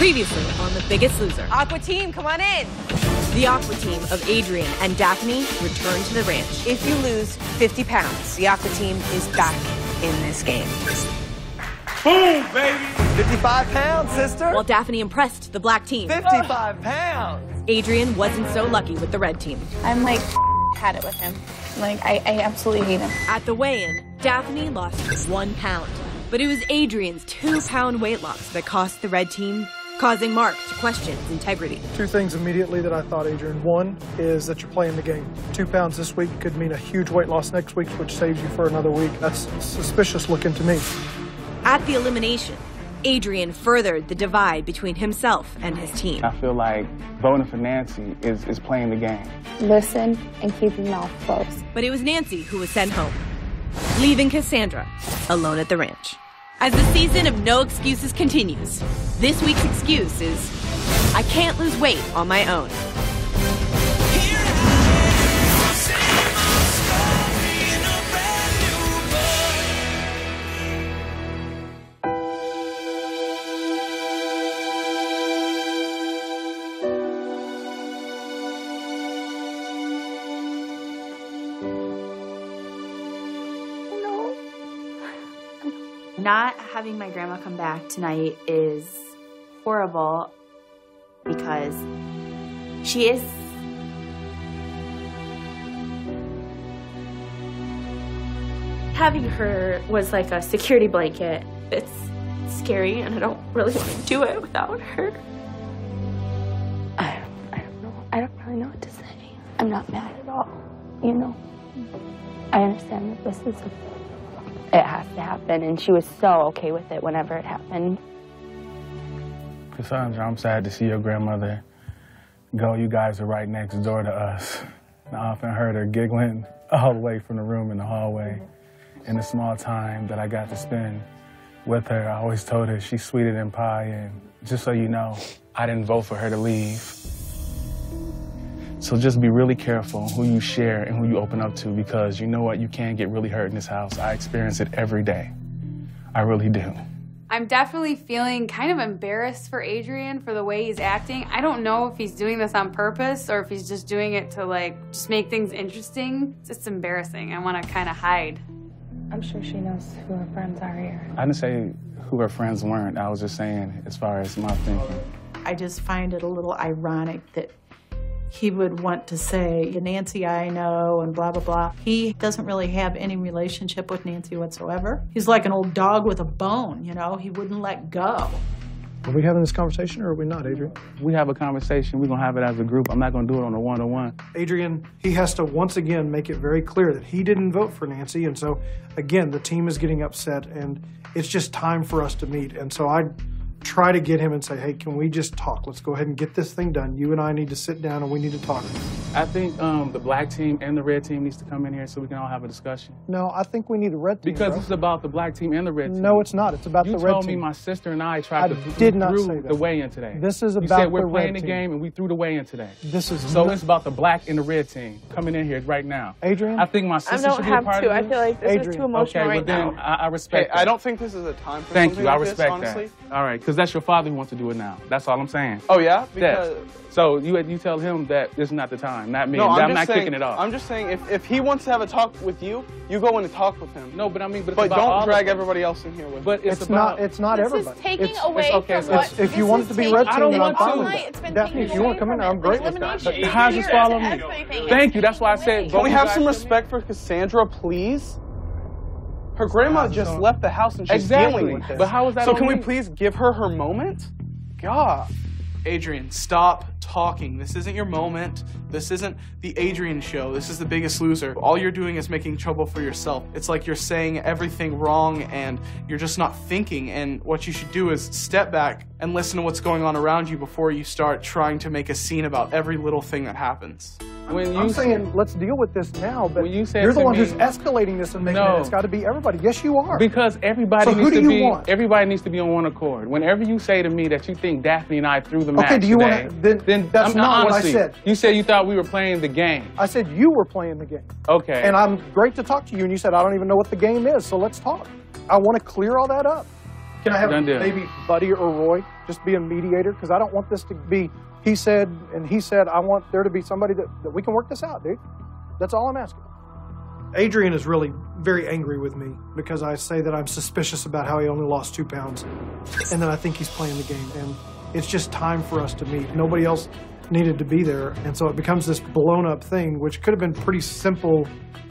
Previously on The Biggest Loser, Aqua team, come on in. the Aqua team of Adrian and Daphne return to the ranch. If you lose 50 pounds, the Aqua team is back in this game. Boom, baby. 55 pounds, sister. While Daphne impressed the black team, 55 pounds. Adrian wasn't so lucky with the red team. I'm like had it with him. Like I, I absolutely hate him. At the weigh-in, Daphne lost one pound. But it was Adrian's two-pound weight loss that cost the red team, causing Mark to question his integrity. Two things immediately that I thought, Adrian. One is that you're playing the game. Two pounds this week could mean a huge weight loss next week, which saves you for another week. That's suspicious looking to me. At the elimination, Adrian furthered the divide between himself and his team. I feel like voting for Nancy is, is playing the game. Listen and keep your mouth closed. But it was Nancy who was sent home, leaving Cassandra alone at the ranch. As the season of no excuses continues, this week's excuse is I can't lose weight on my own. Having my grandma come back tonight is horrible because she is. Having her was like a security blanket. It's scary, and I don't really want to do it without her. I, I don't know. I don't really know what to say. I'm not mad at all. You know. I understand that this is a, it has to happen, and she was so okay with it whenever it happened. Cassandra, I'm sad to see your grandmother go. You guys are right next door to us. I often heard her giggling all the way from the room in the hallway. In the small time that I got to spend with her, I always told her she's sweeter than pie. And just so you know, I didn't vote for her to leave. So just be really careful who you share and who you open up to because you know what? You can get really hurt in this house. I experience it every day. I really do. I'm definitely feeling kind of embarrassed for Adrian for the way he's acting. I don't know if he's doing this on purpose or if he's just doing it to like just make things interesting. It's just embarrassing. I want to kind of hide. I'm sure she knows who her friends are here. I didn't say who her friends weren't. I was just saying as far as my thinking. I just find it a little ironic that he would want to say, Nancy, I know, and blah, blah, blah. He doesn't really have any relationship with Nancy whatsoever. He's like an old dog with a bone, you know, he wouldn't let go. Are we having this conversation or are we not, Adrian? We have a conversation. We're going to have it as a group. I'm not going to do it on a one on one. Adrian, he has to once again make it very clear that he didn't vote for Nancy. And so, again, the team is getting upset and it's just time for us to meet. And so I try to get him and say, hey, can we just talk? Let's go ahead and get this thing done. You and I need to sit down and we need to talk. I think um, the black team and the red team needs to come in here so we can all have a discussion. No, I think we need the red team. Because bro. this is about the black team and the red team. No, it's not. It's about you the red team. You told team. me my sister and I tried I to th- did not threw say that. the weigh-in today. This is about you about said we're the playing red the game and we threw the weigh-in today. This is So not- it's about the black and the red team coming in here right now. Adrian? I think my I sister don't should be have a part to. of I this. feel like this is too emotional okay, right well then now. I, I Hey, respect. I don't think this is a time for Thank something you. I like respect this, honestly. that. All right, because that's your father who wants to do it now. That's all I'm saying. Oh yeah, Yes. because So you you tell him that this is not the time, not me. no, I'm, I'm, just not saying, kicking it off. I'm just saying if, if he wants to have a talk with you, you go in and talk with him. no, but I mean, but, it's but about all don't of drag us. everybody else in here with. But it's, It's about, not. It's not this everybody. is taking It's- away it's okay, from so what. it's- if you want it to be taking- red I don't team, want I'm to. with It's that. Daphne, if you want to come in, I'm great with that. Elimination. But How's this Here, follow me? Thank you. That's why I said. Can we have some respect for Cassandra, please? Her grandma just left the house and she's Exactly. dealing with this. But how is that So on can we please give her her moment? God. Adrian, stop talking. This isn't your moment. This isn't the Adrian show. This is the biggest loser. All you're doing is making trouble for yourself. It's like you're saying everything wrong and you're just not thinking. And what you should do is step back and listen to what's going on around you before you start trying to make a scene about every little thing that happens. When you I'm saying let's deal with this now, but When you said you're the one me- who's escalating this and making No. it. It's got to be everybody. Yes, you are. Because everybody So who needs do to you be want? everybody needs to be on one accord. Whenever you say to me that you think Daphne and I threw the match Okay, do you today, wanna- then that's I'm- not what I said. You said you thought we were playing the game. I said you were playing the game. Okay. And I'm great to talk to you, and you said I don't even know what the game is, so let's talk. I want to clear all that up. Can I have Done deal. maybe Buddy or Roy just be a mediator? Because I don't want this to be he said and he said. I want there to be somebody that, that we can work this out, dude. That's all I'm asking. Adrian is really very angry with me because I say that I'm suspicious about how he only lost two pounds and that I think he's playing the game. And it's just time for us to meet. Nobody else needed to be there. And so it becomes this blown up thing, which could have been pretty simple,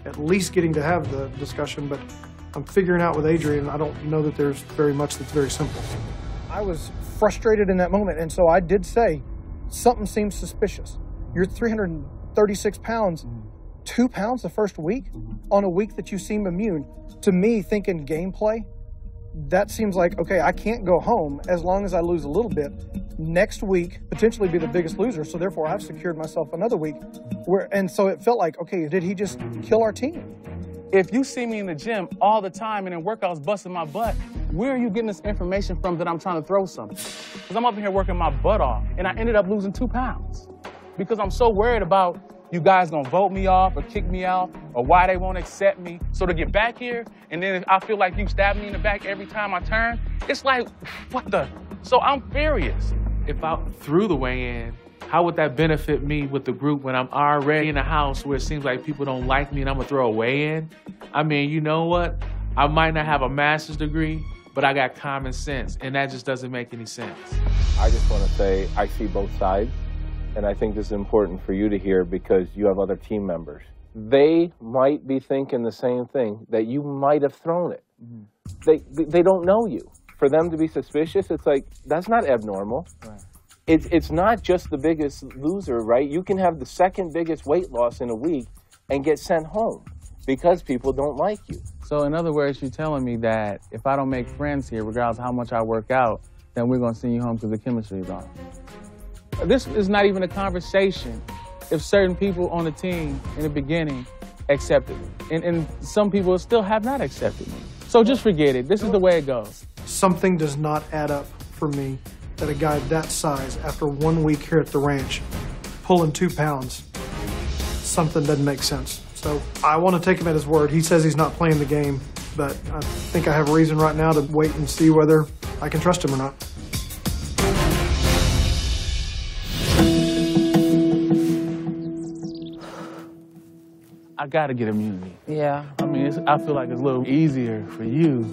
at least getting to have the discussion. But I'm figuring out with Adrian, I don't know that there's very much that's very simple. I was frustrated in that moment. And so I did say, something seems suspicious. You're 336 pounds, two pounds the first week on a week that you seem immune. To me, thinking gameplay, that seems like, okay, I can't go home as long as I lose a little bit. Next week, potentially be the biggest loser. So therefore, I've secured myself another week. Where, and so it felt like, okay, did he just kill our team? If you see me in the gym all the time and in workouts busting my butt, where are you getting this information from that I'm trying to throw something? Because I'm up here working my butt off, and I ended up losing two pounds because I'm so worried about you guys gonna vote me off or kick me out or why they won't accept me. So to get back here, and then I feel like you stab me in the back every time I turn, it's like, what the? So I'm furious. If I threw the weigh in, how would that benefit me with the group when I'm already in a house where it seems like people don't like me and I'm gonna throw a weigh in? I mean, you know what? I might not have a master's degree, but I got common sense, and that just doesn't make any sense. I just want to say I see both sides, and I think this is important for you to hear because you have other team members. They might be thinking the same thing that you might have thrown it. Mm-hmm. They they don't know you. For them to be suspicious, it's like that's not abnormal. It's it's not just the biggest loser, right? You can have the second biggest weight loss in a week and get sent home because people don't like you. So in other words, you're telling me that if I don't make friends here, regardless of how much I work out, then we're gonna send you home because the chemistry is off. This is not even a conversation if certain people on the team in the beginning accepted me. And, and some people still have not accepted me. So just forget it. This is the way it goes. Something does not add up for me that a guy that size, after one week here at the ranch, pulling two pounds, something doesn't make sense. So I want to take him at his word. He says he's not playing the game, but I think I have a reason right now to wait and see whether I can trust him or not. I gotta get immunity. Yeah. I mean, it's, I feel like it's a little easier for you.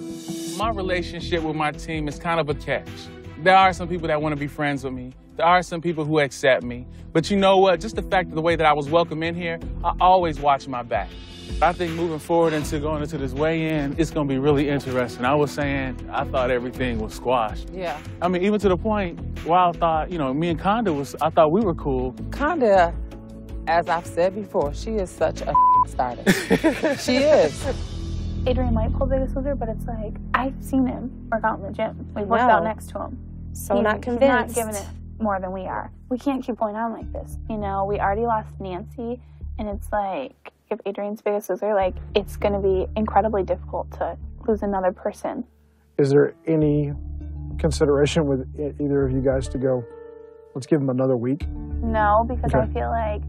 My relationship with my team is kind of a catch. There are some people that want to be friends with me. There are some people who accept me. But you know what? Just the fact of the way that I was welcome in here, I always watch my back. I think moving forward into going into this weigh-in, it's gonna be really interesting. I was saying I thought everything was squashed. Yeah. I mean, even to the point where I thought, you know, me and Conda was, I thought we were cool. Conda, as I've said before, she is such a starter. she is. Adrian might pull biggest loser, but it's like I've seen him work out in the gym. We've worked No. out next to him. So He- not He's not convinced. giving it more than we are. We can't keep going on like this. You know, we already lost Nancy, and it's like if Adrian's biggest loser, like it's going to be incredibly difficult to lose another person. Is there any consideration with either of you guys to go, let's give him another week? No, because I feel like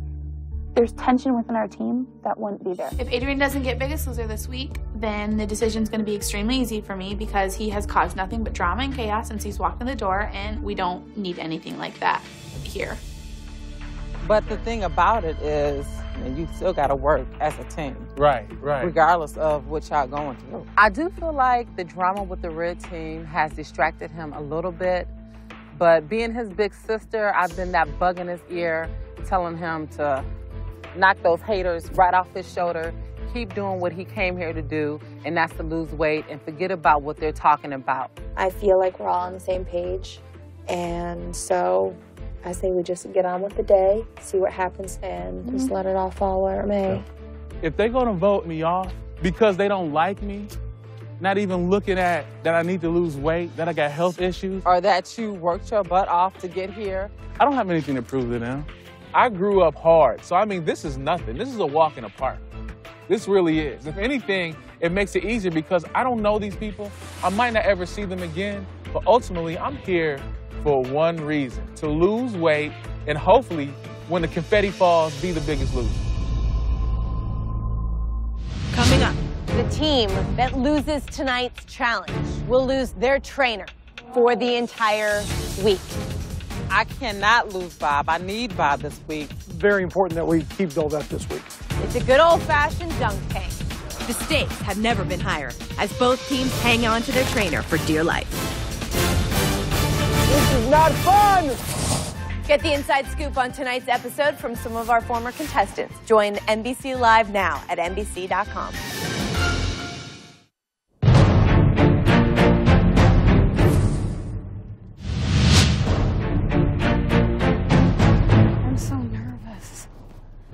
there's tension within our team that wouldn't be there. If Adrian doesn't get biggest loser this week, then the decision's going to be extremely easy for me because he has caused nothing but drama and chaos since he's walked in the door, and we don't need anything like that here. But the thing about it is, and you still got to work as a team. Right, right. Regardless of what y'all going through. I do feel like the drama with the red team has distracted him a little bit. But being his big sister, I've been that bug in his ear, telling him to knock those haters right off his shoulder, keep doing what he came here to do, and that's to lose weight and forget about what they're talking about. I feel like we're all on the same page. And so I say we just get on with the day, see what happens, and just Mhm. let it all fall where it may. if they're gonna vote me off because they don't like me, not even looking at that I need to lose weight, that I got health issues, or that you worked your butt off to get here, I don't have anything to prove to them. I grew up hard, so I mean, this is nothing. This is a walk in the park. This really is. If anything, it makes it easier because I don't know these people. I might not ever see them again, but ultimately, I'm here for one reason to lose weight and hopefully, when the confetti falls, be the biggest loser. Coming up, the team that loses tonight's challenge. will lose their trainer for the entire week. I cannot lose Bob. I need Bob this week. Very important that we keep Dolvett this week. It's a good old fashioned dunk tank. The stakes have never been higher as both teams hang on to their trainer for dear life. This is not fun! Get the inside scoop on tonight's episode from some of our former contestants. Join NBC Live now at NBC.com.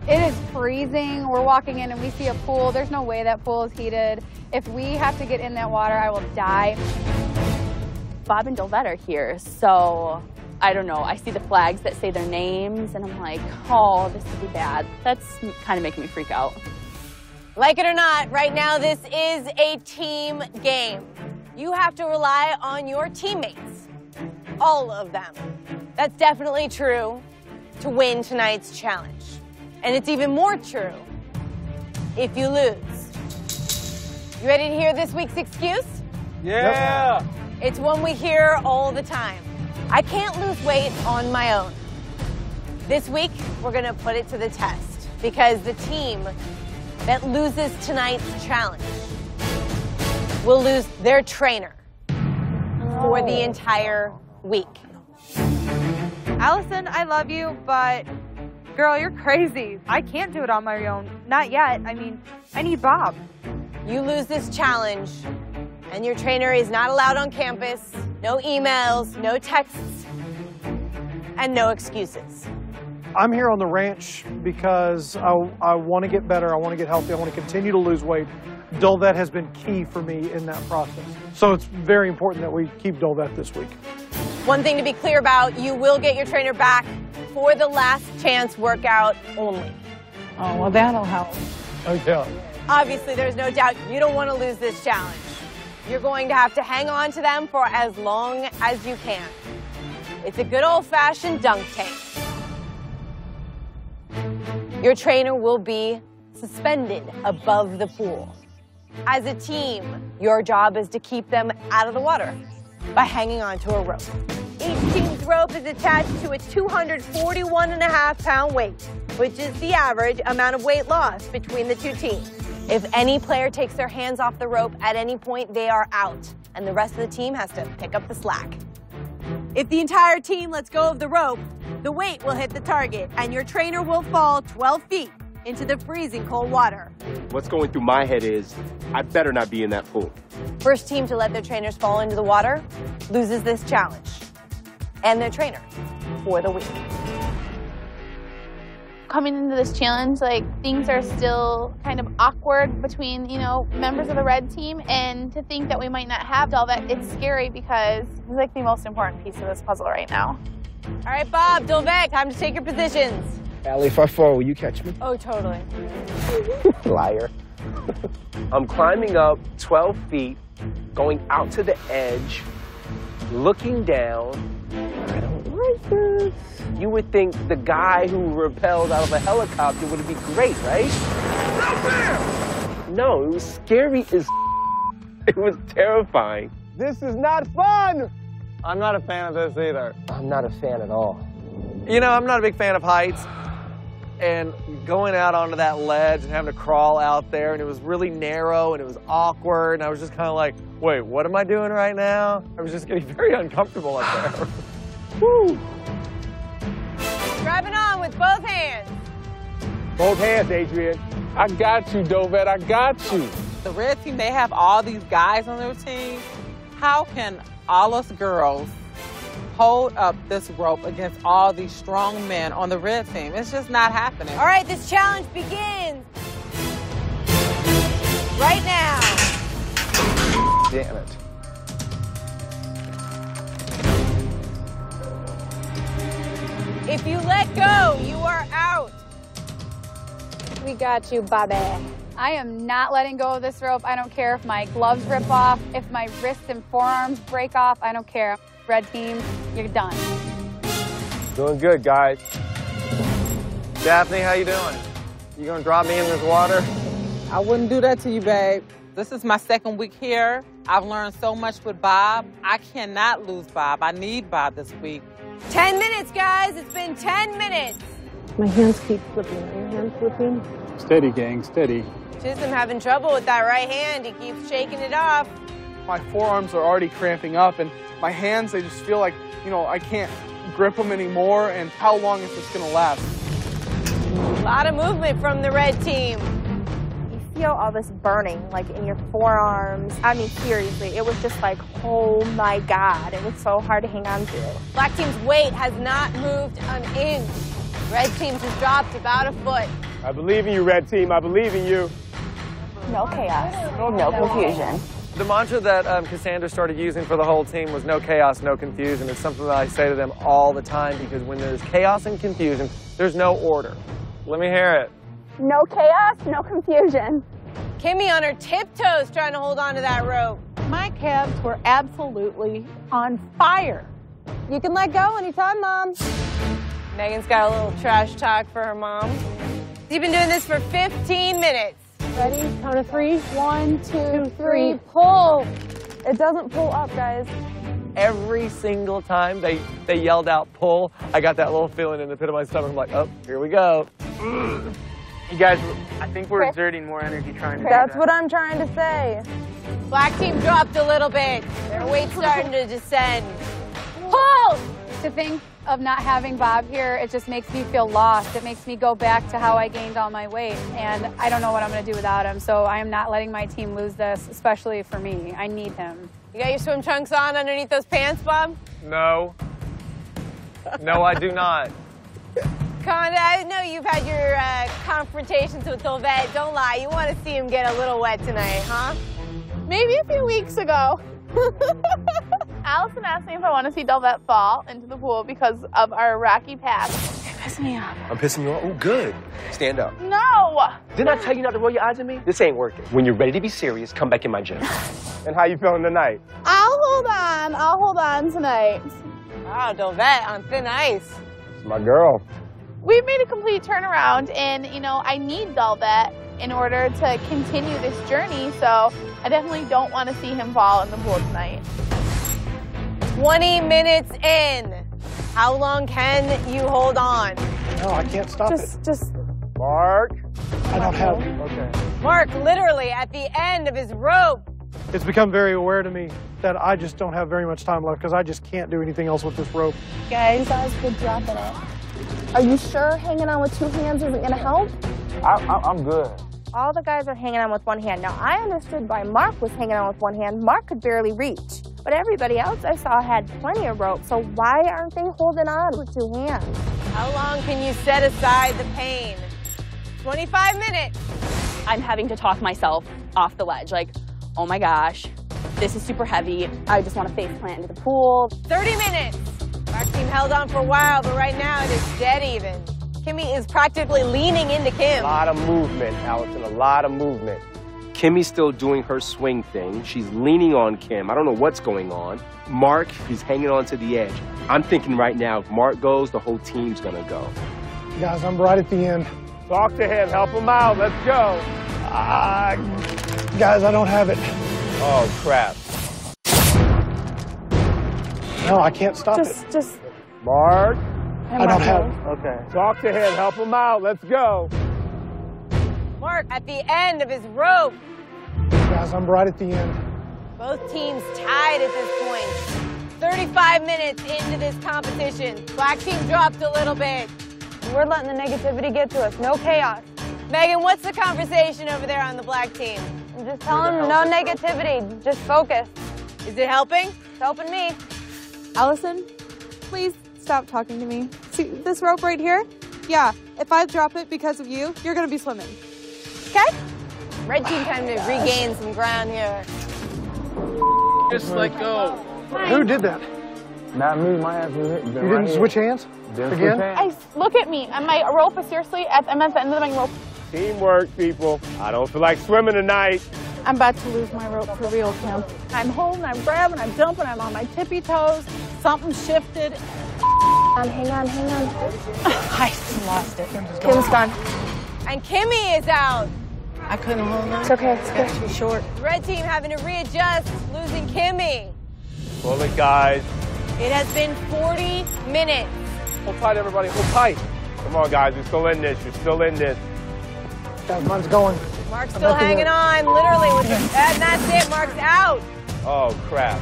It is freezing. We're walking in and we see a pool. There's no way that pool is heated. If we have to get in that water, I will die. Bob and Dolvett are here, so I don't know. I see the flags that say their names, and I'm like, oh, this could be bad. That's kind of making me freak out. Like it or not, right now this is a team game. You have to rely on your teammates, all of them. That's definitely true to win tonight's challenge. And it's even more true if you lose. You ready to hear this week's excuse? Yeah! It's one we hear all the time. I can't lose weight on my own. This week, we're going to put it to the test because the team that loses tonight's challenge will lose their trainer for the oh. entire week. Alison, I love you, but girl, you're crazy. I can't do it on my own. Not yet. I mean, I need Bob. You lose this challenge, and your trainer is not allowed on campus. No emails, no texts, and no excuses. I'm here on the ranch because I, I want to get better. I want to get healthy. I want to continue to lose weight. Dolvett has been key for me in that process. So it's very important that we keep Dolvett this week. One thing to be clear about you will get your trainer back for the last chance workout only. Oh, well, that'll help. Oh, yeah. Obviously, there's no doubt you don't want to lose this challenge. You're going to have to hang on to them for as long as you can. It's a good old fashioned dunk tank. Your trainer will be suspended above the pool. As a team, your job is to keep them out of the water by hanging onto a rope. Team's rope is attached to a 241 and a half pound weight, which is the average amount of weight lost between the two teams. If any player takes their hands off the rope at any point, they are out, and the rest of the team has to pick up the slack. If the entire team lets go of the rope, the weight will hit the target, and your trainer will fall 12 feet into the freezing cold water. What's going through my head is, I better not be in that pool. First team to let their trainers fall into the water loses this challenge and their trainer for the week. coming into this challenge, like things are still kind of awkward between, you know, members of the red team and to think that we might not have all that, it's scary because it's like the most important piece of this puzzle right now. All right, Bob, Dolvett, time to take your positions. Allie, if I fall, will you catch me? Oh, totally. Liar. I'm climbing up 12 feet, going out to the edge, looking down. You would think the guy who rappelled out of a helicopter would be great, right? No, it was scary as It was terrifying. This is not fun! I'm not a fan of this either. I'm not a fan at all. You know, I'm not a big fan of heights. And going out onto that ledge and having to crawl out there, and it was really narrow and it was awkward, and I was just kind of like, wait, what am I doing right now? I was just getting very uncomfortable up there. Woo! Grab it on with both hands. Both hands, Adrian. I got you, Dolvett. I got you. The red team, they have all these guys on their team. How can all us girls hold up this rope against all these strong men on the red team? It's just not happening. All right, this challenge begins right now. Damn it. If you let go, you are out. We got you, Bobby. I am not letting go of this rope. I don't care if my gloves rip off, if my wrists and forearms break off. I don't care. Red team, you're done. Doing good, guys. Daphne, how you doing? You gonna drop me in this water? I wouldn't do that to you, babe. This is my second week here. I've learned so much with Bob. I cannot lose Bob. I need Bob this week. 10 minutes, guys. It's been 10 minutes. My hands keep slipping. Are your hands slipping? Steady, gang, steady. Chisholm having trouble with that right hand. He keeps shaking it off. My forearms are already cramping up, and my hands, they just feel like, you know, I can't grip them anymore, and how long is this gonna last? A lot of movement from the red team. You feel all this burning, like in your forearms. I mean, seriously, it was just like, oh my God. It was so hard to hang on to. Black team's weight has not moved an inch. Red team's has dropped about a foot. I believe in you, Red Team. I believe in you. No chaos, no confusion. The mantra that um, Cassandra started using for the whole team was no chaos, no confusion. It's something that I say to them all the time because when there's chaos and confusion, there's no order. Let me hear it. No chaos, no confusion. Kimmy on her tiptoes trying to hold on to that rope. My calves were absolutely on fire. You can let go anytime, Mom. Megan's got a little trash talk for her mom. You've been doing this for 15 minutes. Ready? Count of three. One, two, three. Pull. It doesn't pull up, guys. Every single time they, they yelled out pull, I got that little feeling in the pit of my stomach. I'm like, oh, here we go. You guys, I think we're exerting more energy trying to. That's what I'm trying to say. Black team dropped a little bit. Their weight's starting to descend. Pull! To think of not having Bob here, it just makes me feel lost. It makes me go back to how I gained all my weight, and I don't know what I'm going to do without him. So I am not letting my team lose this, especially for me. I need him. You got your swim trunks on underneath those pants, Bob? No. No, I do not. Conda, I know you've had your uh, confrontations with Dolvett. Don't lie, you want to see him get a little wet tonight, huh? Maybe a few weeks ago. Alison asked me if I want to see Dolvett fall into the pool because of our rocky past. It pissed me off. I'm pissing you off. Oh, good. Stand up. No! Didn't I tell you not to roll your eyes at me? This ain't working. When you're ready to be serious, come back in my gym. and how you feeling tonight? I'll hold on. I'll hold on tonight. Wow, Dolvett on thin ice. It's my girl. We've made a complete turnaround, and you know, I need Dolvett in order to continue this journey, so I definitely don't want to see him fall in the pool tonight. 20 minutes in. How long can you hold on? No, I can't stop Just, just. Mark. I don't have. Okay. Mark literally at the end of his rope. It's become very aware to me that I just don't have very much time left because I just can't do anything else with this rope. Guys, guys, good dropping it. Are you sure hanging on with two hands isn't going to help? I, I, I'm good. All the guys are hanging on with one hand. Now, I understood why Mark was hanging on with one hand. Mark could barely reach. But everybody else I saw had plenty of rope, so why aren't they holding on with two hands? How long can you set aside the pain? 25 minutes. I'm having to talk myself off the ledge. Like, oh my gosh, this is super heavy. I just want to face plant into the pool. 30 minutes. Our team held on for a while, but right now it is dead even. Kimmy is practically leaning into Kim. A lot of movement, Alison. A lot of movement. Kimmy's still doing her swing thing. She's leaning on Kim. I don't know what's going on. Mark, he's hanging on to the edge. I'm thinking right now, if Mark goes, the whole team's gonna go. Guys, I'm right at the end. Talk to him, help him out. Let's go. Ah, guys, I don't have it. Oh crap. No, I can't stop Just, it. just. Mark. I don't have. Okay. Talk to him, help him out. Let's go. Mark at the end of his rope. Guys, I'm right at the end. Both teams tied at this point. 35 minutes into this competition. Black team dropped a little bit. We're letting the negativity get to us. No chaos. Megan, what's the conversation over there on the black team? I'm just telling them no negativity. Just focus. Is it helping? It's helping me. Alison, please stop talking to me. See this rope right here? Yeah, if I drop it because of you, you're gonna be swimming. Okay? Red team time to regain some ground here. Just let go. Who did that? Not me, my ass was hit. You didn't switch hands? Didn't Again? switch hands. I look at me, and my rope is seriously at I'm at the end of my rope. Teamwork, people. I don't feel like swimming tonight. I'm about to lose my rope for real, Kim. I'm holding, I'm grabbing, I'm jumping, I'm on my tippy toes. Something shifted. On, hang on, hang on. I lost it. Kim's gone. And Kimmy is out. I couldn't hold on. It's okay. It's Got good. too short. Red team having to readjust, losing Kimmy. Pull it, guys. It has been 40 minutes. Hold tight, everybody. Hold tight. Come on, guys. You're still in this. You're still in this. That one's going. Mark's still hanging on, literally. With the, and that's it. Mark's out. Oh, crap.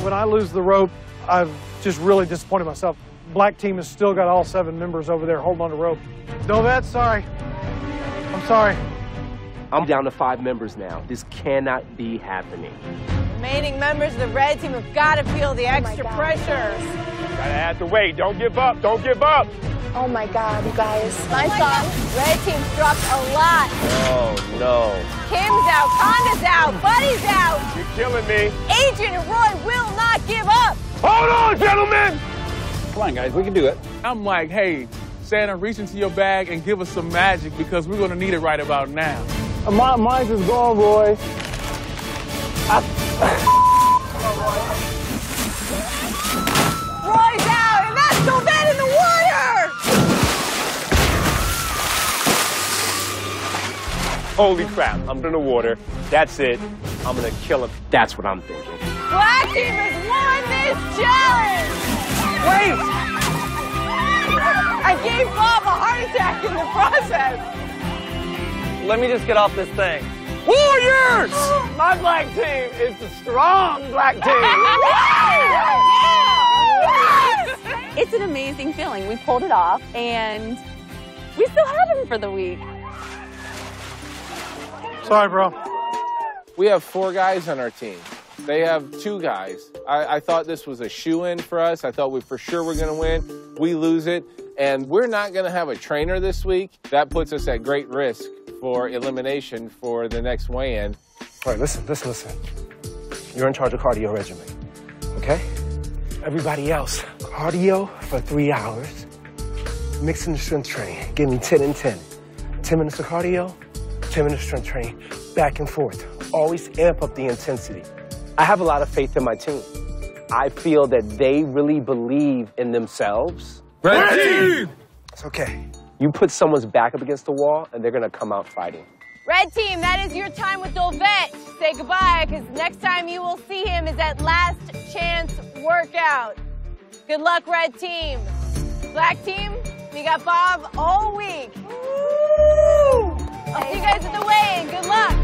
When I lose the rope, I've just really disappointed myself. Black team has still got all seven members over there holding on to rope. Dolvett, sorry. I'm sorry. I'm down to five members now. This cannot be happening. Remaining members of the red team have got to feel the oh extra pressure. Gotta add the weight. Don't give up. Don't give up. Oh my god, you guys. My oh thought, red team's dropped a lot. Oh, no. Kim's out, Conda's out, Buddy's out. You're killing me. Adrian and Roy will not give up. Hold on, gentlemen. Come on, guys, we can do it. I'm like, hey, Santa, reach into your bag and give us some magic because we're gonna need it right about now. Uh, my, mine's is gone, Roy. Roy's out, and that's in the water. Holy crap. I'm in the water. That's it. I'm gonna kill him. That's what I'm thinking. Black team has won this challenge. Wait! I gave Bob a heart attack in the process. Let me just get off this thing. Warriors! My black team is the strong black team. It's an amazing feeling. We pulled it off, and we still have him for the week. Sorry, bro. We have four guys on our team. They have two guys. I, I thought this was a shoe in for us. I thought we for sure were going to win. We lose it, and we're not going to have a trainer this week. That puts us at great risk for elimination for the next weigh-in. All right, listen, listen, listen. You're in charge of cardio regimen, okay? Everybody else, cardio for three hours, mixing the strength training. Give me 10 and 10. 10 minutes of cardio, 10 minutes of strength training, back and forth. Always amp up the intensity. I have a lot of faith in my team. I feel that they really believe in themselves. Red team! It's okay. You put someone's back up against the wall, and they're gonna come out fighting. Red team, that is your time with Dolvett. Say goodbye, because next time you will see him is at Last Chance Workout. Good luck, Red team. Black team, we got Bob all week. I'll see you guys at the weigh-in. Good luck.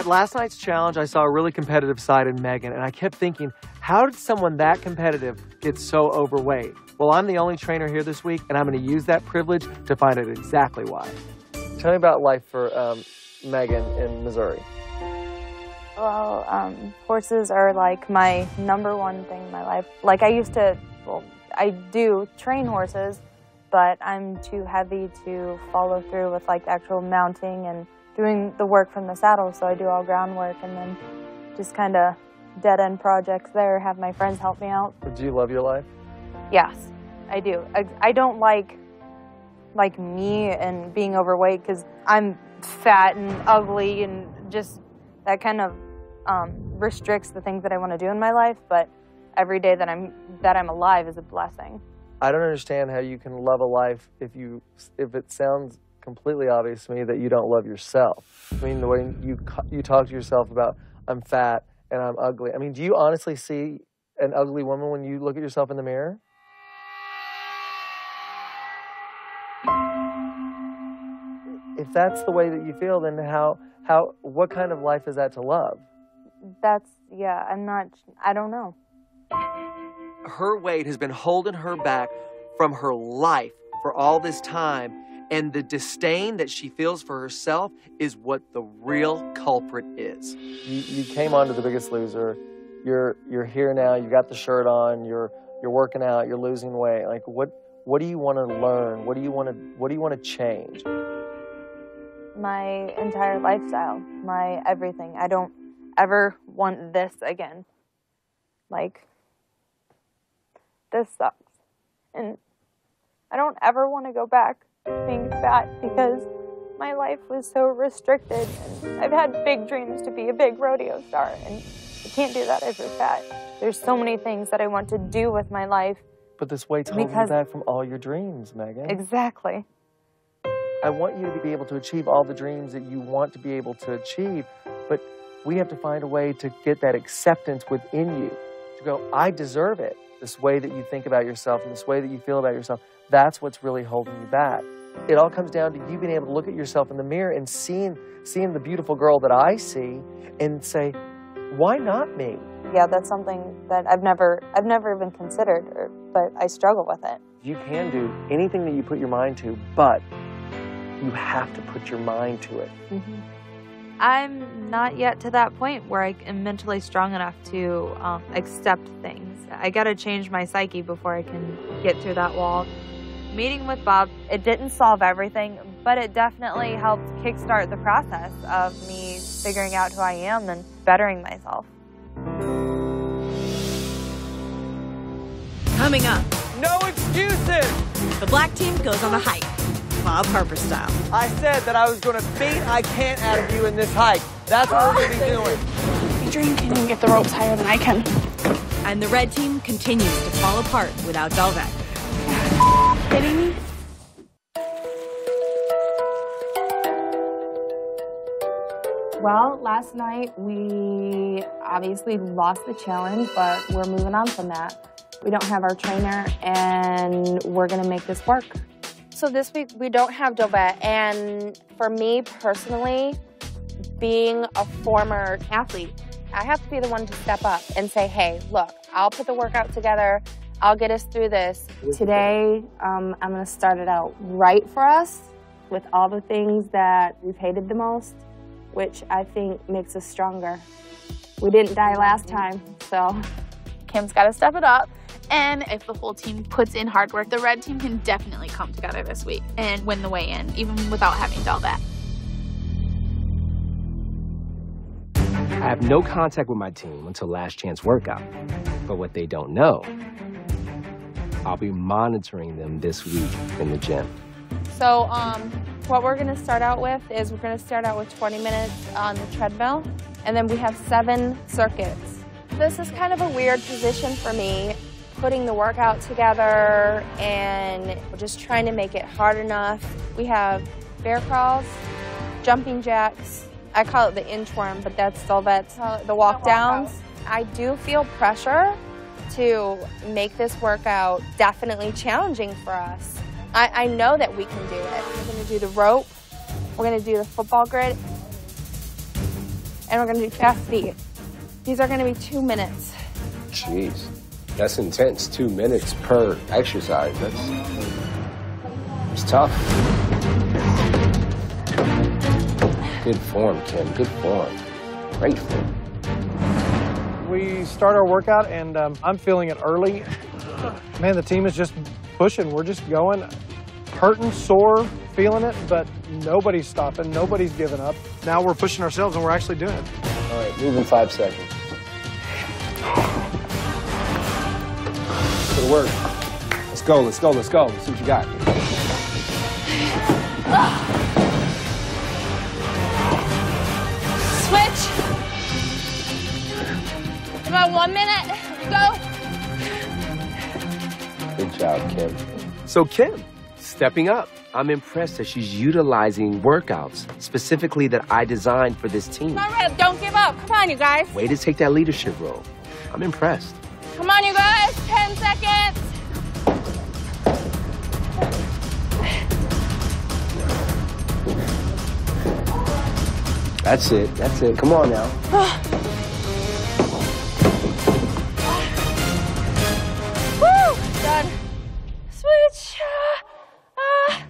At last night's challenge, I saw a really competitive side in Megan, and I kept thinking, how did someone that competitive get so overweight? Well, I'm the only trainer here this week, and I'm going to use that privilege to find out exactly why. Tell me about life for um, Megan in Missouri. Well, um, horses are like my number one thing in my life. Like I used to, well, I do train horses, but I'm too heavy to follow through with like actual mounting and doing the work from the saddle. So I do all groundwork and then just kind of dead end projects there. Have my friends help me out. Do you love your life? Yes, I do. I, I don't like like me and being overweight because I'm fat and ugly and just that kind of um, restricts the things that I want to do in my life. But every day that I'm that I'm alive is a blessing. I don't understand how you can love a life if you if it sounds completely obvious to me that you don't love yourself. I mean, the way you you talk to yourself about I'm fat and I'm ugly. I mean, do you honestly see an ugly woman when you look at yourself in the mirror? If that's the way that you feel, then how how what kind of life is that to love? That's yeah. I'm not. I don't know. her weight has been holding her back from her life for all this time. And the disdain that she feels for herself is what the real culprit is. You, you came on to The Biggest Loser. You're, you're here now. You got the shirt on. You're, you're working out. You're losing weight. Like, what, what do you want to learn? What do you want to, what do you want to change? My entire lifestyle, my everything. I don't ever want this again. Like this sucks, and I don't ever want to go back being fat because my life was so restricted. And I've had big dreams to be a big rodeo star, and I can't do that if you're fat. There's so many things that I want to do with my life. But this weight's holding you back from all your dreams, Megan. Exactly. I want you to be able to achieve all the dreams that you want to be able to achieve, but we have to find a way to get that acceptance within you to go, I deserve it. This way that you think about yourself and this way that you feel about yourself, that's what's really holding you back. It all comes down to you being able to look at yourself in the mirror and seeing, seeing the beautiful girl that I see and say, why not me? Yeah, that's something that I've never, I've never even considered, or, but I struggle with it. You can do anything that you put your mind to, but you have to put your mind to it. I'm not yet to that point where I am mentally strong enough to um, accept things. I got to change my psyche before I can get through that wall. Meeting with Bob, it didn't solve everything, but it definitely helped kickstart the process of me figuring out who I am and bettering myself. Coming up, No excuses! the black team goes on a hike, Bob Harper style. I said that I was going to beat I can't out of you in this hike. That's what we're going to be doing. Adrian can even get the ropes higher than I can. And the red team continues to fall apart without Dolvett. Kidding me? Well, last night we obviously lost the challenge, but we're moving on from that. We don't have our trainer, and we're gonna make this work. So this week we don't have Dolvett, and for me personally, being a former athlete, I have to be the one to step up and say, "Hey, look, I'll put the workout together. I'll get us through this." Today, um, I'm going to start it out right for us with all the things that we've hated the most, which I think makes us stronger. We didn't die last time, so Kim's got to step it up. And if the whole team puts in hard work, the red team can definitely come together this week and win the weigh in, even without having Dolvett. I have no contact with my team until last chance workout. But what they don't know, I'll be monitoring them this week in the gym. So, um, what we're going to start out with is we're going to start out with 20 minutes on the treadmill, and then we have seven circuits. This is kind of a weird position for me, putting the workout together and just trying to make it hard enough. We have bear crawls, jumping jacks. I call it the inchworm, but that's still that's the walk downs. I do feel pressure to make this workout definitely challenging for us. I, I know that we can do it. We're gonna do the rope, we're gonna do the football grid, and we're gonna do fast feet. These are gonna be two minutes. Jeez, that's intense. Two minutes per exercise. That's it's tough. Good form, Kim. Good form. Great form. We start our workout, and um, I'm feeling it early. Man, the team is just pushing. We're just going, hurting, sore, feeling it, but nobody's stopping. Nobody's giving up. Now we're pushing ourselves, and we're actually doing it. All right, move in five seconds. Good work. Let's go, let's go, let's go. Let's see what you got. About one minute. Go. Good job, Kim. So, Kim, stepping up. I'm impressed that she's utilizing workouts specifically that I designed for this team. Come on, Red. Don't give up. Come on, you guys. Way to take that leadership role. I'm impressed. Come on, you guys. Ten seconds. That's it. That's it. Come on now. Oh. Done. Switch. Ah.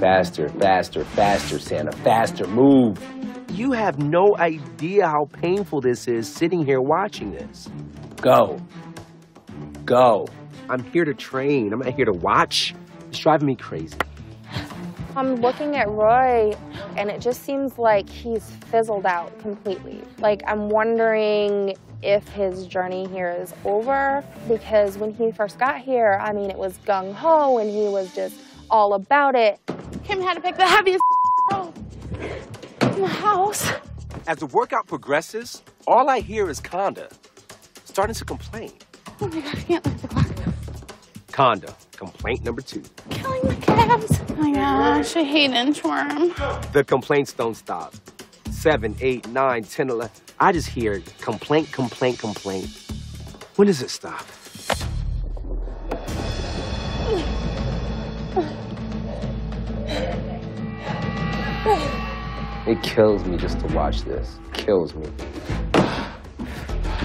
Faster, faster, faster, Santa. Faster. Move. You have no idea how painful this is sitting here watching this. Go. Go. I'm here to train. I'm not here to watch. It's driving me crazy. I'm looking at Roy. and it just seems like he's fizzled out completely. Like, I'm wondering if his journey here is over because when he first got here, I mean, it was gung ho and he was just all about it. Kim had to pick the heaviest rope in the house. As the workout progresses, all I hear is Conda starting to complain. Oh my god, I can't look at the clock. Conda, complaint number two. Killing the calves. Oh my gosh, I hate inchworm. The complaints don't stop. Seven, eight, nine, ten, eleven. I just hear complaint, complaint, complaint. When does it stop? It kills me just to watch this. Kills me.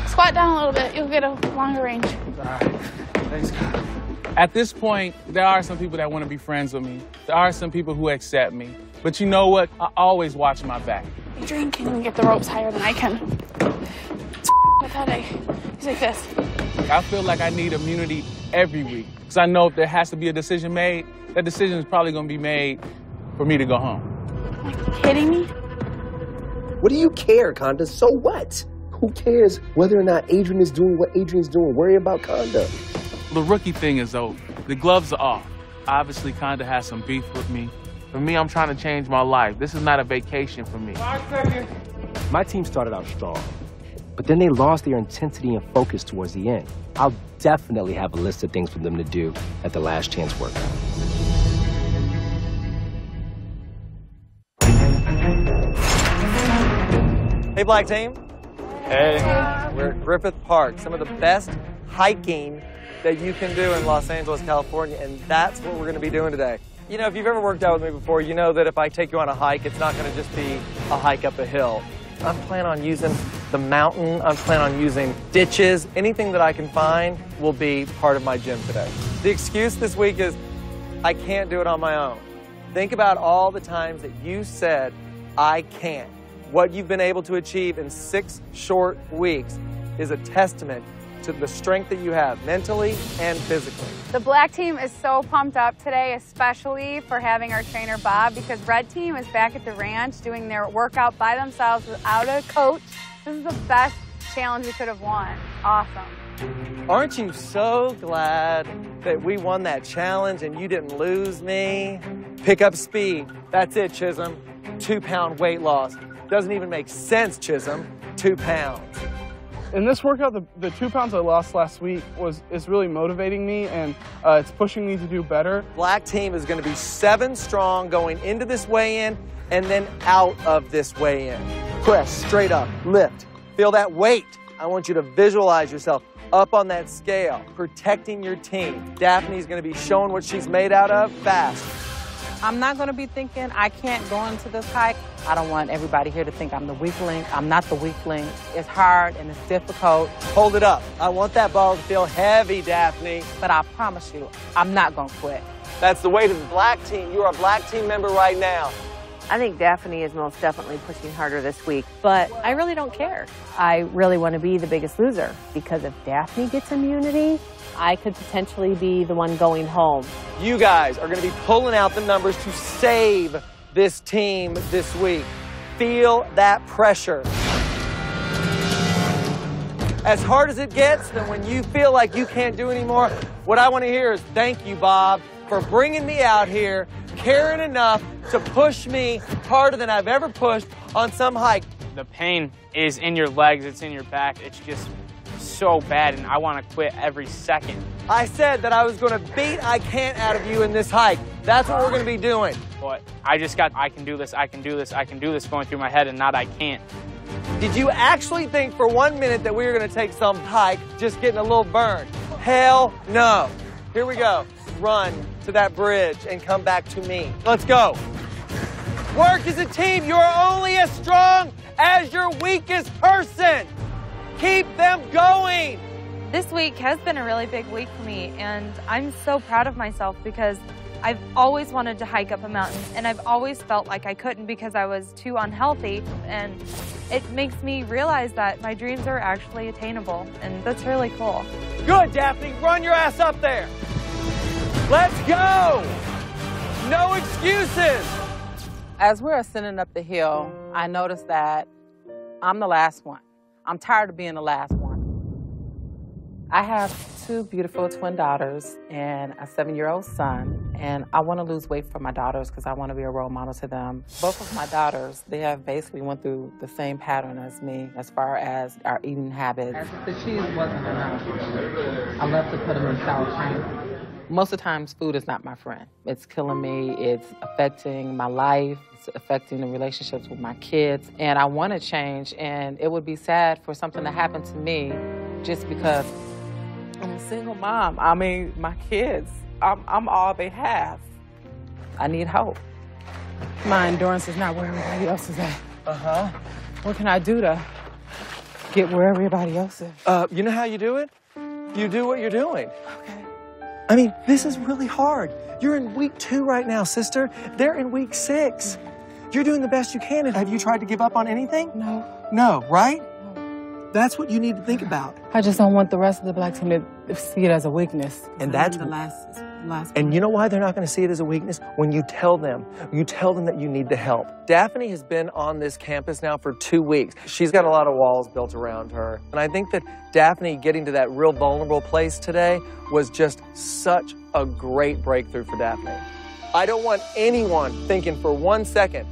Squat down a little bit, you'll get a longer range. Thanks, God. At this point, there are some people that want to be friends with me. There are some people who accept me. But you know what? I always watch my back. Adrian can't even get the ropes higher than I can. With headache. He's like this. I feel like I need immunity every week. Because I know if there has to be a decision made, that decision is probably going to be made for me to go home. Are you Kidding me? What do you care, Conda? So what? Who cares whether or not Adrian is doing what Adrian's doing? Worry about Conda. The rookie thing is over. The gloves are off. Obviously, Conda has some beef with me. For me, I'm trying to change my life. This is not a vacation for me. My team started out strong, but then they lost their intensity and focus towards the end. I'll definitely have a list of things for them to do at the last chance workout. Hey, Black Team. Hey. We're at Griffith Park, some of the best hiking that you can do in Los Angeles, California, and that's what we're going to be doing today. You know, if you've ever worked out with me before, you know that if I take you on a hike, it's not going to just be a hike up a hill. I'm planning on using the mountain. I'm planning on using ditches. Anything that I can find will be part of my gym today. The excuse this week is I can't do it on my own. Think about all the times that you said, I can't. What you've been able to achieve in six short weeks is a testament to the strength that you have mentally and physically. The black team is so pumped up today, especially for having our trainer Bob, because red team is back at the ranch doing their workout by themselves without a coach. This is the best challenge we could have won. Awesome. Aren't you so glad that we won that challenge and you didn't lose me? Pick up speed. That's it, Chism. Two pound weight loss. Doesn't even make sense, Chism. Two pounds. In this workout, the, the two pounds I lost last week was is really motivating me and uh, it's pushing me to do better. Black team is going to be seven strong going into this weigh-in and then out of this weigh-in. Press straight up, lift, feel that weight. I want you to visualize yourself up on that scale, protecting your team. Daphne's going to be showing what she's made out of fast. I'm not going to be thinking I can't go into this hike. I don't want everybody here to think I'm the weak link. I'm not the weak link. It's hard and it's difficult. Hold it up. I want that ball to feel heavy, Daphne. But I promise you, I'm not going to quit. That's the way to the black team. You're a black team member right now. I think Daphne is most definitely pushing harder this week, but I really don't care. I really want to be the biggest loser because if Daphne gets immunity, I could potentially be the one going home. You guys are going to be pulling out the numbers to save this team this week. Feel that pressure. As hard as it gets, then when you feel like you can't do anymore, what I want to hear is thank you, Bob, for bringing me out here, caring enough to push me harder than I've ever pushed on some hike. The pain is in your legs, it's in your back. It's just so bad, and I want to quit every second. I said that I was going to beat I can't out of you in this hike. That's what we're going to be doing. But I just got I can do this, I can do this, I can do this going through my head, and not I can't. Did you actually think for one minute that we were going to take some hike just getting a little burn? Hell no. Here we go. Run to that bridge and come back to me. Let's go. Work as a team. You are only as strong as your weakest person. Keep them going. This week has been a really big week for me, and I'm so proud of myself because I've always wanted to hike up a mountain, and I've always felt like I couldn't because I was too unhealthy. And it makes me realize that my dreams are actually attainable, and that's really cool. Good, Daphne. Run your ass up there. Let's go. No excuses. As we're ascending up the hill, I noticed that I'm the last one. I'm tired of being the last one. I have two beautiful twin daughters and a seven year old son, and I want to lose weight for my daughters because I want to be a role model to them. Both of my daughters, they have basically went through the same pattern as me as far as our eating habits. The cheese wasn't enough. I love to put them in sour cream. Most of the times, food is not my friend. It's killing me. It's affecting my life. It's affecting the relationships with my kids. And I want to change. And it would be sad for something to happen to me just because I'm a single mom. I mean, my kids, I'm, I'm all they have. I need hope. My endurance is not where everybody else is at. Uh huh. What can I do to get where everybody else is? Uh, you know how you do it? You do what you're doing. Okay. I mean, this is really hard. You're in week two right now, sister. They're in week six. You're doing the best you can. And have you tried to give up on anything? No. No, right? No. That's what you need to think about. I just don't want the rest of the black team to see it as a weakness. And that's the last, last. And you know why they're not going to see it as a weakness? When you tell them, you tell them that you need the help. Daphne has been on this campus now for two weeks. She's got a lot of walls built around her. And I think that Daphne getting to that real vulnerable place today was just such a great breakthrough for Daphne. I don't want anyone thinking for one second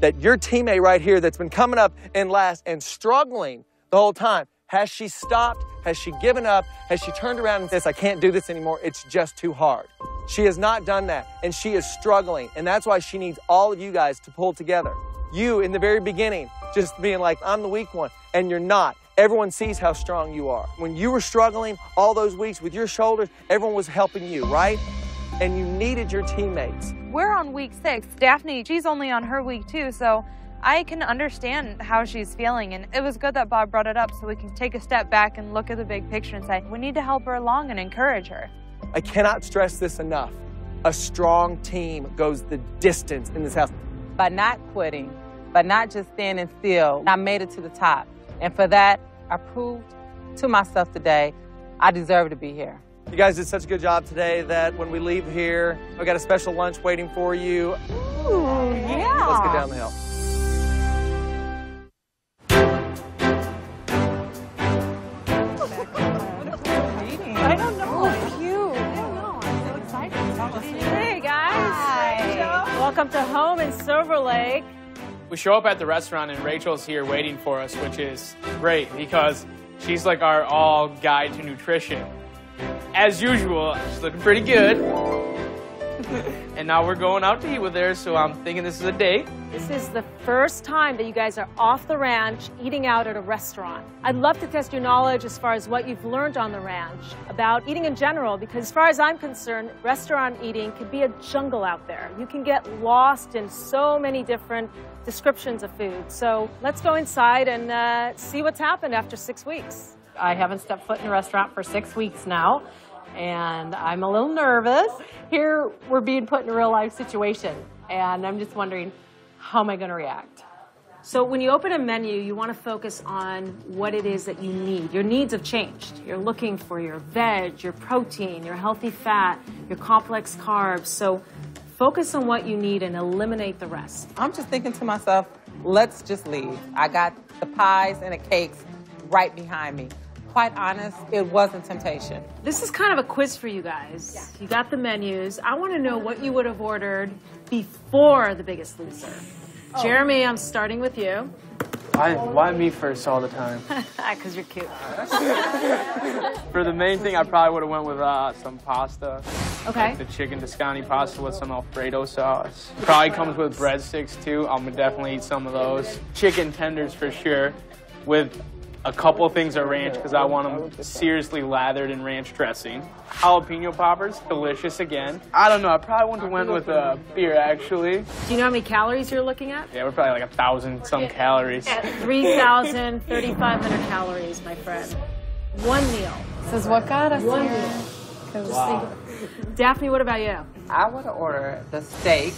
that your teammate right here that's been coming up in last and struggling the whole time, has she stopped? Has she given up? Has she turned around and says, I can't do this anymore? It's just too hard. She has not done that, and she is struggling. And that's why she needs all of you guys to pull together. You, in the very beginning, just being like, I'm the weak one, and you're not. Everyone sees how strong you are. When you were struggling all those weeks with your shoulders, everyone was helping you, right? And you needed your teammates. We're on week six. Daphne, she's only on her week two, so I can understand how she's feeling. And it was good that Bob brought it up so we can take a step back and look at the big picture and say, we need to help her along and encourage her. I cannot stress this enough. A strong team goes the distance in this house. By not quitting, by not just standing still, I made it to the top. And for that, I proved to myself today I deserve to be here. You guys did such a good job today that when we leave here, we got a special lunch waiting for you. Ooh, yeah. Let's get down the hill. I don't know. Oh, cute. I don't know. I'm so excited. Hey, guys. Hi! Welcome to home in Silver Lake. We show up at the restaurant and Rachel's here waiting for us, which is great because she's like our all guide to nutrition. As usual, she's looking pretty good. and now we're going out to eat with her, so I'm thinking this is a date. This is the first time that you guys are off the ranch eating out at a restaurant. I'd love to test your knowledge as far as what you've learned on the ranch about eating in general, because as far as I'm concerned, restaurant eating can be a jungle out there. You can get lost in so many different descriptions of food. So let's go inside and uh, see what's happened after six weeks. I haven't stepped foot in a restaurant for six weeks now, and I'm a little nervous. Here, we're being put in a real life situation, and I'm just wondering, how am I going to react? So when you open a menu, you want to focus on what it is that you need. Your needs have changed. You're looking for your veg, your protein, your healthy fat, your complex carbs. So focus on what you need and eliminate the rest. I'm just thinking to myself, let's just leave. I got the pies and the cakes right behind me. Quite honest, it wasn't temptation. This is kind of a quiz for you guys. You got the menus. I want to know what you would have ordered before The Biggest Loser. Jeremy, I'm starting with you. Why, why me first all the time? Because you're cute. For the main thing, I probably would have went with uh, some pasta. Okay. Like the chicken Toscani pasta with some Alfredo sauce. Probably comes with breadsticks too. I'm gonna definitely eat some of those. Chicken tenders for sure, with a couple things are ranch because I want them seriously lathered in ranch dressing. Jalapeno poppers, delicious again. I don't know. I probably wouldn't have went with a beer actually. Do you know how many calories you're looking at? Yeah, we're probably like a thousand some calories. 3,000, 3,500 calories, my friend. One meal. This is what got us One here. meal. Wow. Daphne, what about you? I would have ordered the steak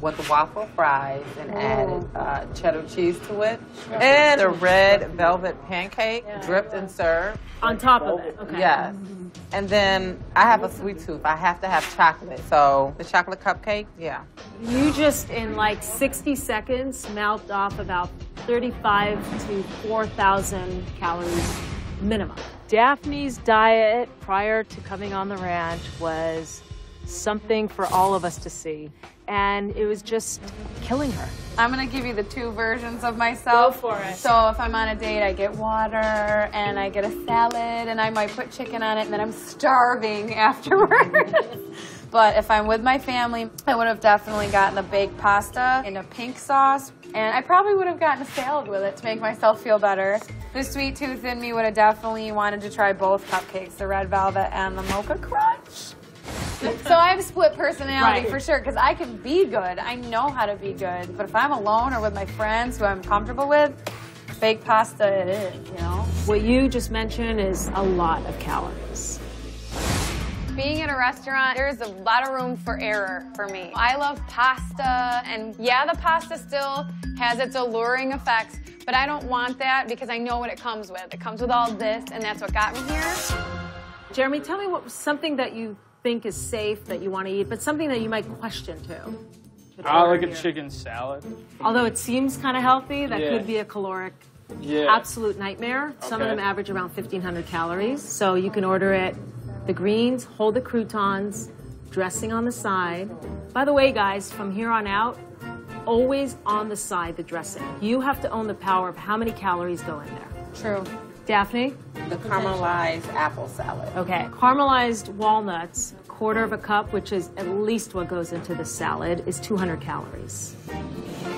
with the waffle fries and added uh, cheddar cheese to it. And a red velvet pancake dripped and served. On top of it, okay. Yes. And then I have a sweet tooth. I have to have chocolate. So the chocolate cupcake, yeah. You just, in like 60 seconds, mouthed off about 35 to 4,000 calories minimum. Daphne's diet prior to coming on the ranch was something for all of us to see. And it was just killing her. I'm gonna give you the two versions of myself. Go for it. So if I'm on a date, I get water and I get a salad and I might put chicken on it and then I'm starving afterwards. but if I'm with my family, I would have definitely gotten a baked pasta in a pink sauce and I probably would have gotten a salad with it to make myself feel better. The sweet tooth in me would have definitely wanted to try both cupcakes, the red velvet and the mocha crunch. So I have split personality Right. for sure because I can be good. I know how to be good. But if I'm alone or with my friends who I'm comfortable with, baked pasta it is, you know? What you just mentioned is a lot of calories. Being in a restaurant, there's a lot of room for error for me. I love pasta, and yeah, the pasta still has its alluring effects, but I don't want that because I know what it comes with. It comes with all this, and that's what got me here. Jeremy, tell me what was something that you think is safe that you want to eat, but something that you might question too. I like a chicken salad. Although it seems kind of healthy, that Yeah. could be a caloric Yeah. absolute nightmare. Some of them average around 1,500 calories. So you can order it the greens, hold the croutons, dressing on the side. By the way, guys, from here on out, always on the side the dressing. You have to own the power of how many calories go in there. True. Daphne? The caramelized apple salad. Okay. Caramelized walnuts, a quarter of a cup, which is at least what goes into the salad, is 200 calories.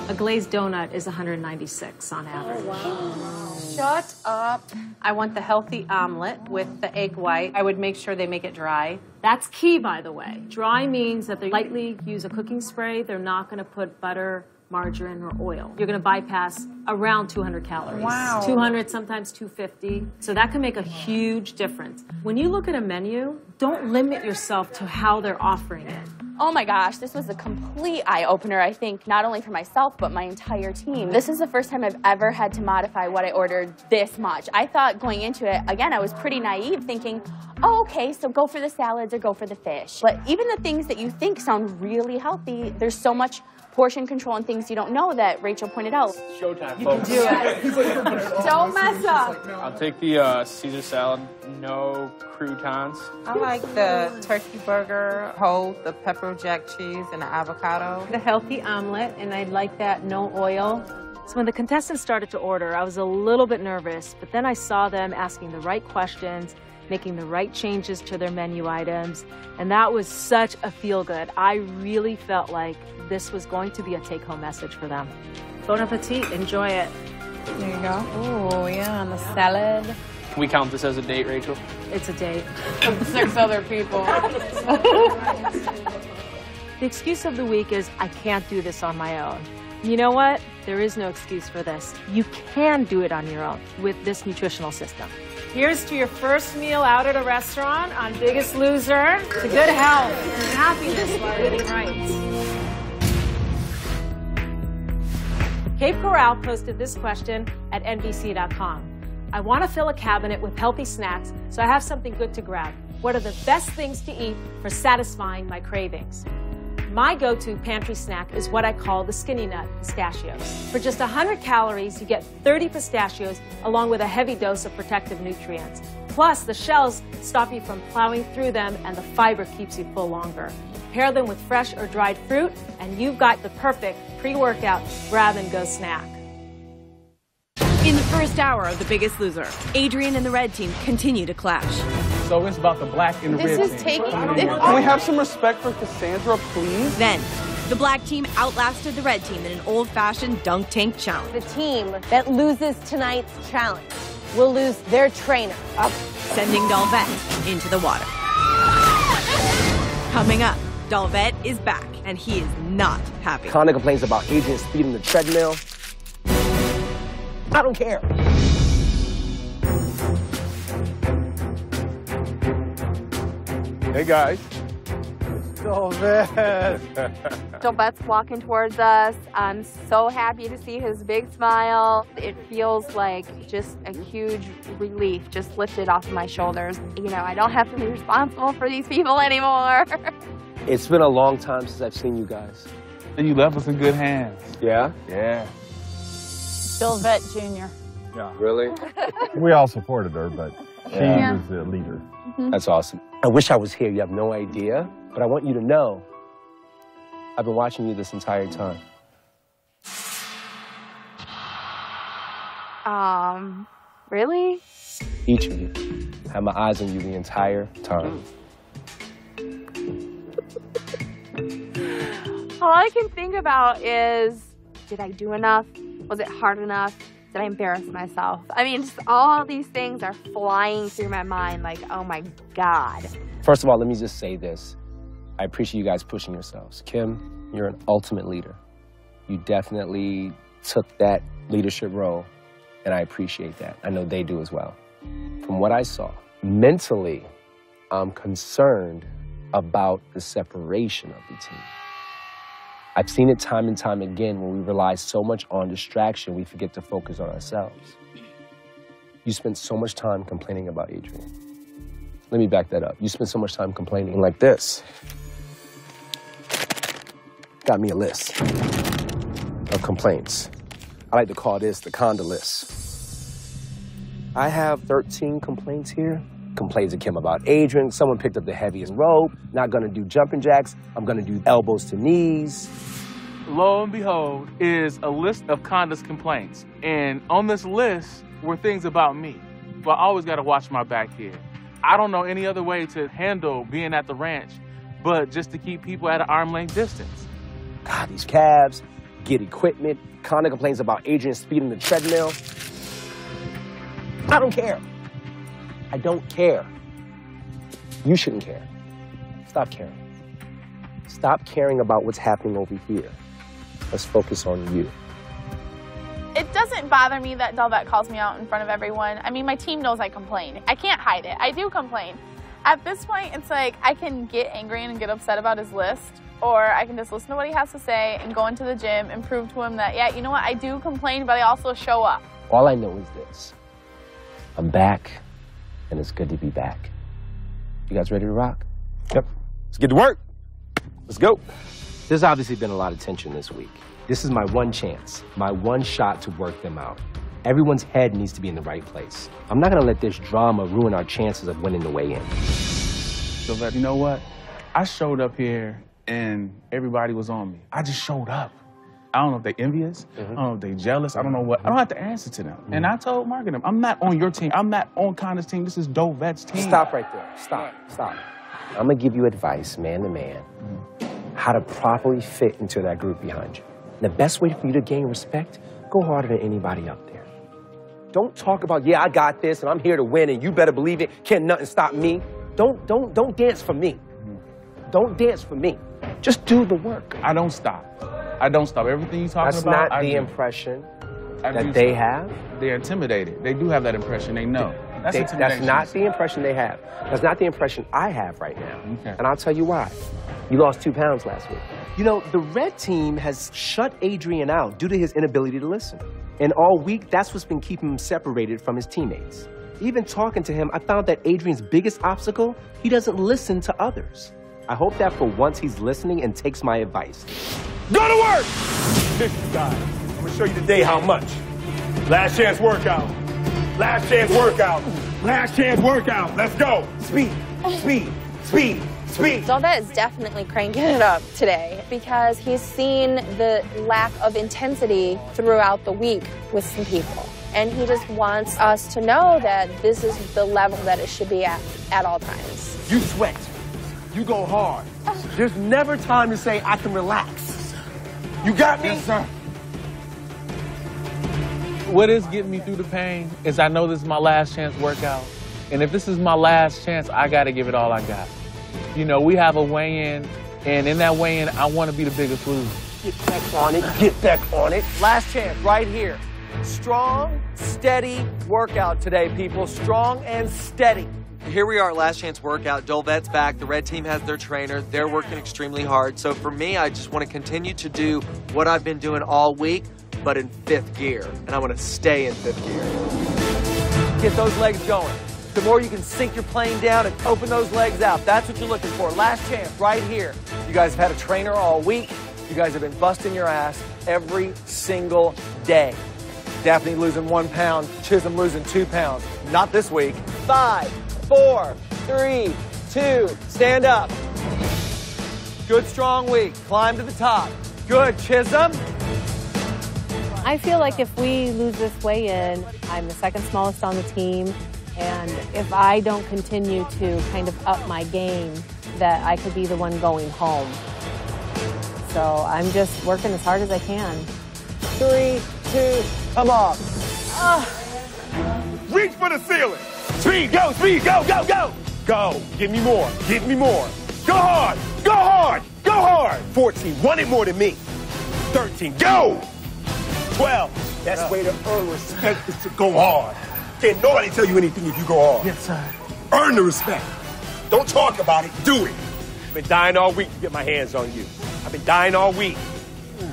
A glazed donut is 196 on oh, average. Shut up. I want the healthy omelet with the egg white. I would make sure they make it dry. That's key, by the way. Dry means that they lightly use a cooking spray. They're not going to put butter, margarine, or oil. You're going to bypass around 200 calories. Wow. 200, sometimes 250. So that can make a huge difference. When you look at a menu, don't limit yourself to how they're offering it. Oh my gosh, this was a complete eye opener, I think, not only for myself, but my entire team. This is the first time I've ever had to modify what I ordered this much. I thought going into it, again, I was pretty naive thinking, oh, okay, so go for the salads or go for the fish. But even the things that you think sound really healthy, there's so much portion control and things you don't know that Rachel pointed out. Showtime, folks. do it. Don't mess up. I'll take the uh, Caesar salad, no croutons. I like the turkey burger, whole, the pepper jack cheese, and the avocado. The healthy omelet, and I'd like that no oil. So when the contestants started to order, I was a little bit nervous, but then I saw them asking the right questions, making the right changes to their menu items, and that was such a feel good. I really felt like this was going to be a take home message for them. Bon appetit, enjoy it. There you go. Oh, yeah, on the salad. Can we count this as a date, Rachel? It's a date. With six other people. The excuse of the week is I can't do this on my own. You know what? There is no excuse for this. You can do it on your own with this nutritional system. Here's to your first meal out at a restaurant on Biggest Loser. To good health and happiness while eating right. Cape Coral posted this question at NBC.com. I want to fill a cabinet with healthy snacks, so I have something good to grab. What are the best things to eat for satisfying my cravings? My go to pantry snack is what I call the skinny nut pistachios. For just 100 calories, you get 30 pistachios along with a heavy dose of protective nutrients. Plus, the shells stop you from plowing through them and the fiber keeps you full longer. Pair them with fresh or dried fruit, and you've got the perfect pre workout grab and go snack. In the first hour of The Biggest Loser, Adrian and the red team continue to clash. So it's about the black and the This red is team. taking- Can we have some respect for Cassandra, please? Then, the black team outlasted the red team in an old-fashioned dunk tank challenge. The team that loses tonight's challenge will lose their trainer. Up. sending Dolvett into the water. Coming up, Dolvett is back, and he is not happy. Conda complains about Adrian's speed in the treadmill. I don't care. Hey guys. Man. Dolvett's walking towards us. I'm so happy to see his big smile. It feels like just a huge relief just lifted off of my shoulders. You know, I don't have to be responsible for these people anymore. It's been a long time since I've seen you guys. And you left us in good hands. Yeah? Yeah. Vett Jr. Yeah. Really? We all supported her, but she Yeah. was the leader. That's awesome. I wish I was here. You have no idea. But I want you to know I've been watching you this entire time. um, really? Each of you. I had my eyes on you the entire time. All I can think about is did I do enough? Was it hard enough? Did I embarrass myself? I mean, just all these things are flying through my mind like, oh my God. First of all, let me just say this. I appreciate you guys pushing yourselves. Kim, you're an ultimate leader. You definitely took that leadership role, and I appreciate that. I know they do as well. From what I saw, mentally, I'm concerned about the separation of the team. I've seen it time and time again when we rely so much on distraction, we forget to focus on ourselves. You spent so much time complaining about Adrian. Let me back that up. You spent so much time complaining like this. Got me a list of complaints. I like to call this the Conda list. I have 13 complaints here. Complaints to Kim about Adrian. Someone picked up the heaviest rope. Not gonna do jumping jacks. I'm gonna do elbows to knees. Lo and behold, is a list of Conda's complaints. And on this list were things about me. But I always got to watch my back here. I don't know any other way to handle being at the ranch but just to keep people at an arm length distance. God, these calves, get equipment. Conda complains about Adrian speeding the treadmill. I don't care. I don't care. You shouldn't care. Stop caring. Stop caring about what's happening over here. Let's focus on you. It doesn't bother me that Dolvett calls me out in front of everyone. I mean, my team knows I complain. I can't hide it. I do complain. At this point, it's like I can get angry and get upset about his list, or I can just listen to what he has to say and go into the gym and prove to him that, yeah, you know what, I do complain, but I also show up. All I know is this I'm back, and it's good to be back. You guys ready to rock? Yep. Let's get to work. Let's go. There's obviously been a lot of tension this week. This is my one chance, my one shot to work them out. Everyone's head needs to be in the right place. I'm not gonna let this drama ruin our chances of winning the way in. So that you know what? I showed up here and everybody was on me. I just showed up. I don't know if they envious. I mm-hmm. don't know if they jealous. I don't know what. I don't have to answer to them. And mm-hmm. I told Mark and them, I'm not on your team. I'm not on Conda's team. This is Dolvett's team. Stop right there. Stop. Stop. I'm gonna give you advice, man to man, mm-hmm. how to properly fit into that group behind you. And the best way for you to gain respect, go harder than anybody up there. Don't talk about, yeah, I got this and I'm here to win and you better believe it. Can't nothing stop me. Don't don't don't dance for me. Don't dance for me. Just do the work. I don't stop. I don't stop. Everything you talking That's about, That's not I the do. impression I that they stop. have. They're intimidated. They do have that impression. They know. That's They- that's not the impression they have. That's not the impression I have right now. Okay. And I'll tell you why. You lost two pounds last week. You know, the red team has shut Adrian out due to his inability to listen. And all week, that's what's been keeping him separated from his teammates. Even talking to him, I found that Adrian's biggest obstacle, he doesn't listen to others. I hope that for once he's listening and takes my advice. Go to work! This guy, I'm gonna show you today how much. Last chance workout. Last chance workout. Last chance workout. Let's go. Speed, speed, speed, speed. Dolvett is definitely cranking it up today because he's seen the lack of intensity throughout the week with some people. And he just wants us to know that this is the level that it should be at at all times. You sweat. You go hard. There's never time to say, I can relax. You got me? Yes, sir. What is getting me through the pain is I know this is my last chance workout. And if this is my last chance, I got to give it all I got. You know, we have a weigh in, and in that weigh in, I want to be the biggest loser. Get back on it. Get back on it. Last chance, right here. Strong, steady workout today, people. Strong and steady. Here we are at Last Chance Workout. Dolvett's back. The red team has their trainer. They're working extremely hard. So for me, I just want to continue to do what I've been doing all week, but in fifth gear. And I want to stay in fifth gear. Get those legs going. The more you can sink your plane down and open those legs out. That's what you're looking for. Last chance right here. You guys have had a trainer all week. You guys have been busting your ass every single day. Daphne losing one pound, Chisholm losing two pounds. Not this week. Five, four, three, two, stand up. Good strong week. Climb to the top. Good, Chism. I feel like if we lose this weigh-in, I'm the second smallest on the team, and if I don't continue to kind of up my game, that I could be the one going home. So I'm just working as hard as I can. Three, two, come on. Reach for the ceiling. Speed, go, speed, go, go, go. Go. Give me more. Give me more. Go hard. Go hard. Go hard. 14. Want it more than me. 13. Go. 12. That's the way to earn respect is to go hard. Can't nobody tell you anything if you go hard. Yes, sir. Earn the respect. Don't talk about it. Do it. I've been dying all week to get my hands on you. I've been dying all week.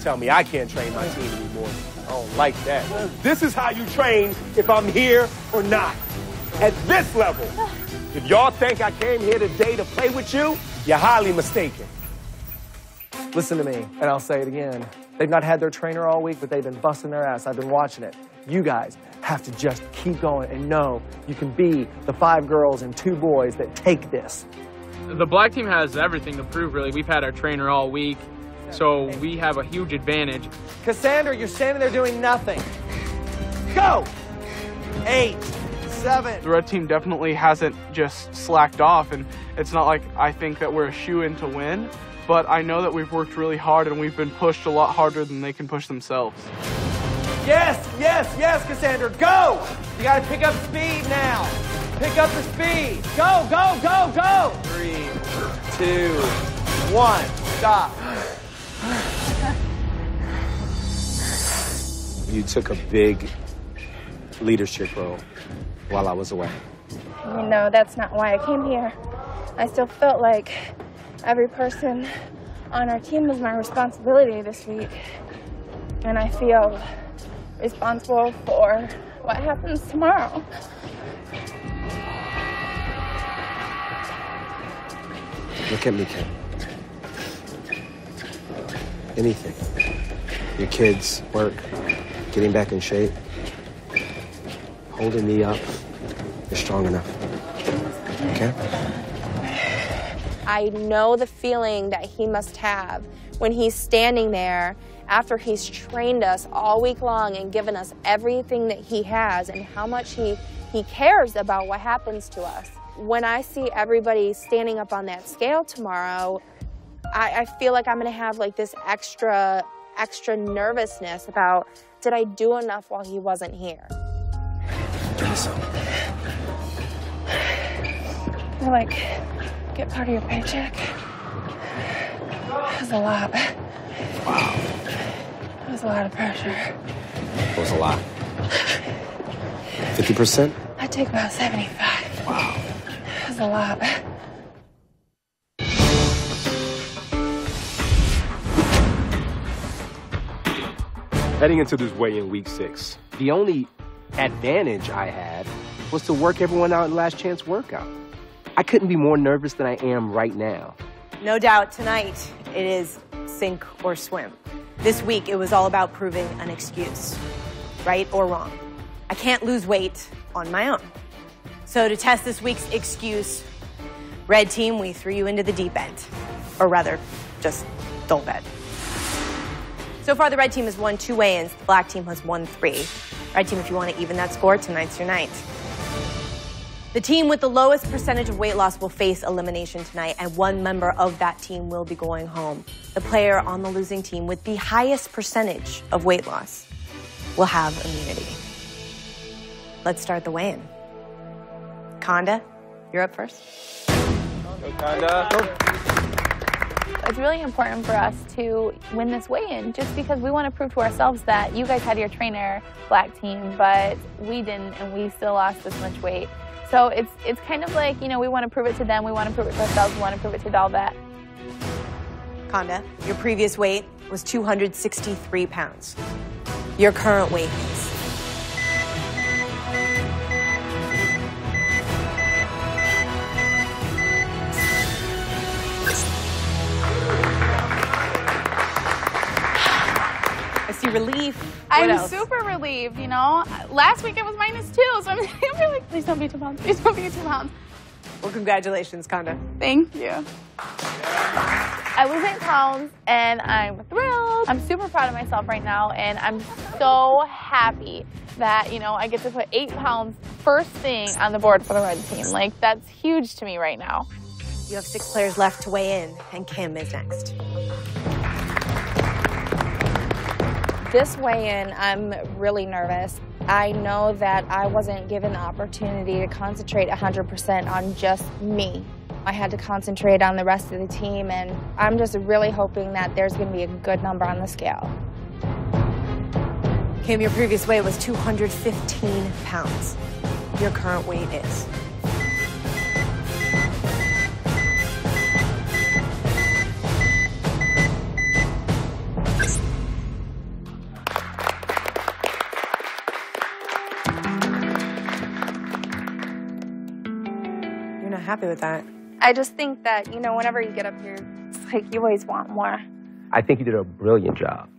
Tell me I can't train my team anymore. I don't like that. This is how you train if I'm here or not. At this level. If y'all think I came here today to play with you, you're highly mistaken. Listen to me, and I'll say it again. They've not had their trainer all week, but they've been busting their ass. I've been watching it. You guys have to just keep going and know you can be the five girls and two boys that take this. The black team has everything to prove, really. We've had our trainer all week, so we have a huge advantage. Cassandra, you're standing there doing nothing. Go! Eight, seven. The red team definitely hasn't just slacked off, and it's not like I think that we're a shoe in to win, but I know that we've worked really hard and we've been pushed a lot harder than they can push themselves. Yes, yes, yes, Cassandra, go! You gotta pick up speed now. Pick up the speed. Go, go, go, go! Three, two, one, stop. You took a big leadership role while I was away. You know, that's not why I came here. I still felt like every person on our team was my responsibility this week. And I feel responsible for what happens tomorrow. Look at me, Kim. Anything. Your kids, work, getting back in shape, holding me up. You're strong enough. Okay? I know the feeling that he must have when he's standing there after he's trained us all week long and given us everything that he has and how much he, he cares about what happens to us. When I see everybody standing up on that scale tomorrow, I, I feel like I'm gonna have like this extra, extra nervousness about did I do enough while he wasn't here? I like get part of your paycheck. That was a lot. Wow. That was a lot of pressure. That was a lot. 50%? I take about 75. Wow. That was a lot. Heading into this weigh in week six, the only advantage I had was to work everyone out in last chance workout. I couldn't be more nervous than I am right now. No doubt tonight it is sink or swim. This week it was all about proving an excuse, right or wrong. I can't lose weight on my own. So to test this week's excuse, red team, we threw you into the deep end. Or rather, just Dolvett. So far, the red team has won two weigh-ins. The black team has won three. Red team, if you want to even that score, tonight's your night. The team with the lowest percentage of weight loss will face elimination tonight, and one member of that team will be going home. The player on the losing team with the highest percentage of weight loss will have immunity. Let's start the weigh-in. Conda, you're up first. It's really important for us to win this weigh-in just because we want to prove to ourselves that you guys had your trainer, black team, but we didn't and we still lost this much weight. So it's it's kind of like, you know, we want to prove it to them, we want to prove it to ourselves, we want to prove it to Dolvett. Conda, your previous weight was 263 pounds. Your current weight is. I see relief. What I'm else? super relieved, you know. Last week it was minus two, so I'm, I'm really like, please don't be two pounds, please don't be two pounds. Well, congratulations, Conda. Thank you. I was eight pounds and I'm thrilled. I'm super proud of myself right now and I'm so happy that, you know, I get to put eight pounds first thing on the board for the red team. Like, that's huge to me right now. You have six players left to weigh in, and Kim is next. This weigh-in, I'm really nervous. I know that I wasn't given the opportunity to concentrate 100% on just me. I had to concentrate on the rest of the team, and I'm just really hoping that there's going to be a good number on the scale. Kim, your previous weight was 215 pounds. Your current weight is. Happy with that. I just think that, you know, whenever you get up here, it's like you always want more. I think you did a brilliant job.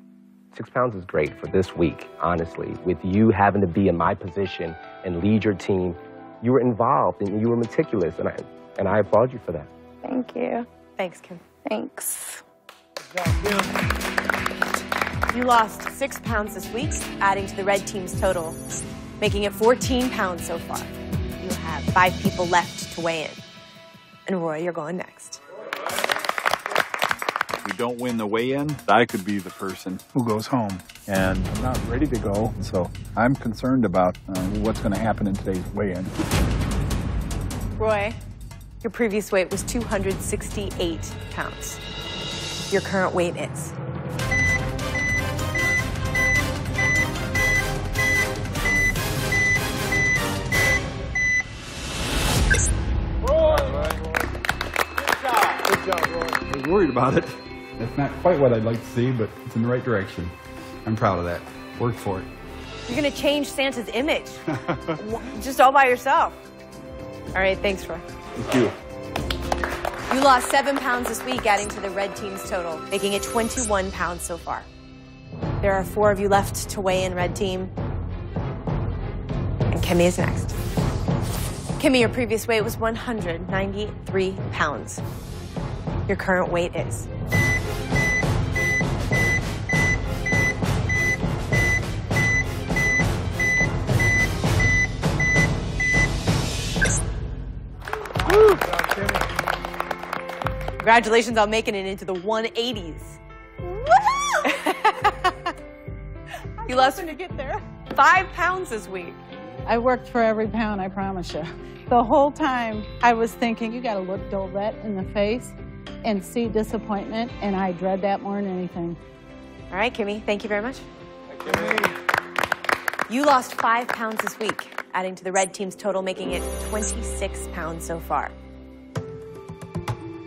Six pounds is great for this week, honestly. With you having to be in my position and lead your team, you were involved and you were meticulous, and I, and I applaud you for that. Thank you. Thanks, Kim. Thanks. You lost six pounds this week, adding to the red team's total, making it 14 pounds so far. You have five people left to weigh in. And Roy, you're going next. If we don't win the weigh-in, I could be the person who goes home. And I'm not ready to go, so I'm concerned about uh, what's going to happen in today's weigh-in. Roy, your previous weight was 268 pounds. Your current weight is. Worried about it. It's not quite what I'd like to see, but it's in the right direction. I'm proud of that. Worked for it. You're going to change Santa's image just all by yourself. All right, thanks, Roy. Thank you. You lost seven pounds this week, adding to the red team's total, making it 21 pounds so far. There are four of you left to weigh in, red team. And Kimmy is next. Kimmy, your previous weight was 193 pounds. Your current weight is. Congratulations on making it into the 180s. you lost to get there. five pounds this week. I worked for every pound, I promise you. The whole time I was thinking, you got to look Dolvett in the face and see disappointment, and I dread that more than anything. All right, Kimmy, thank you very much. You lost five pounds this week, adding to the red team's total, making it 26 pounds so far.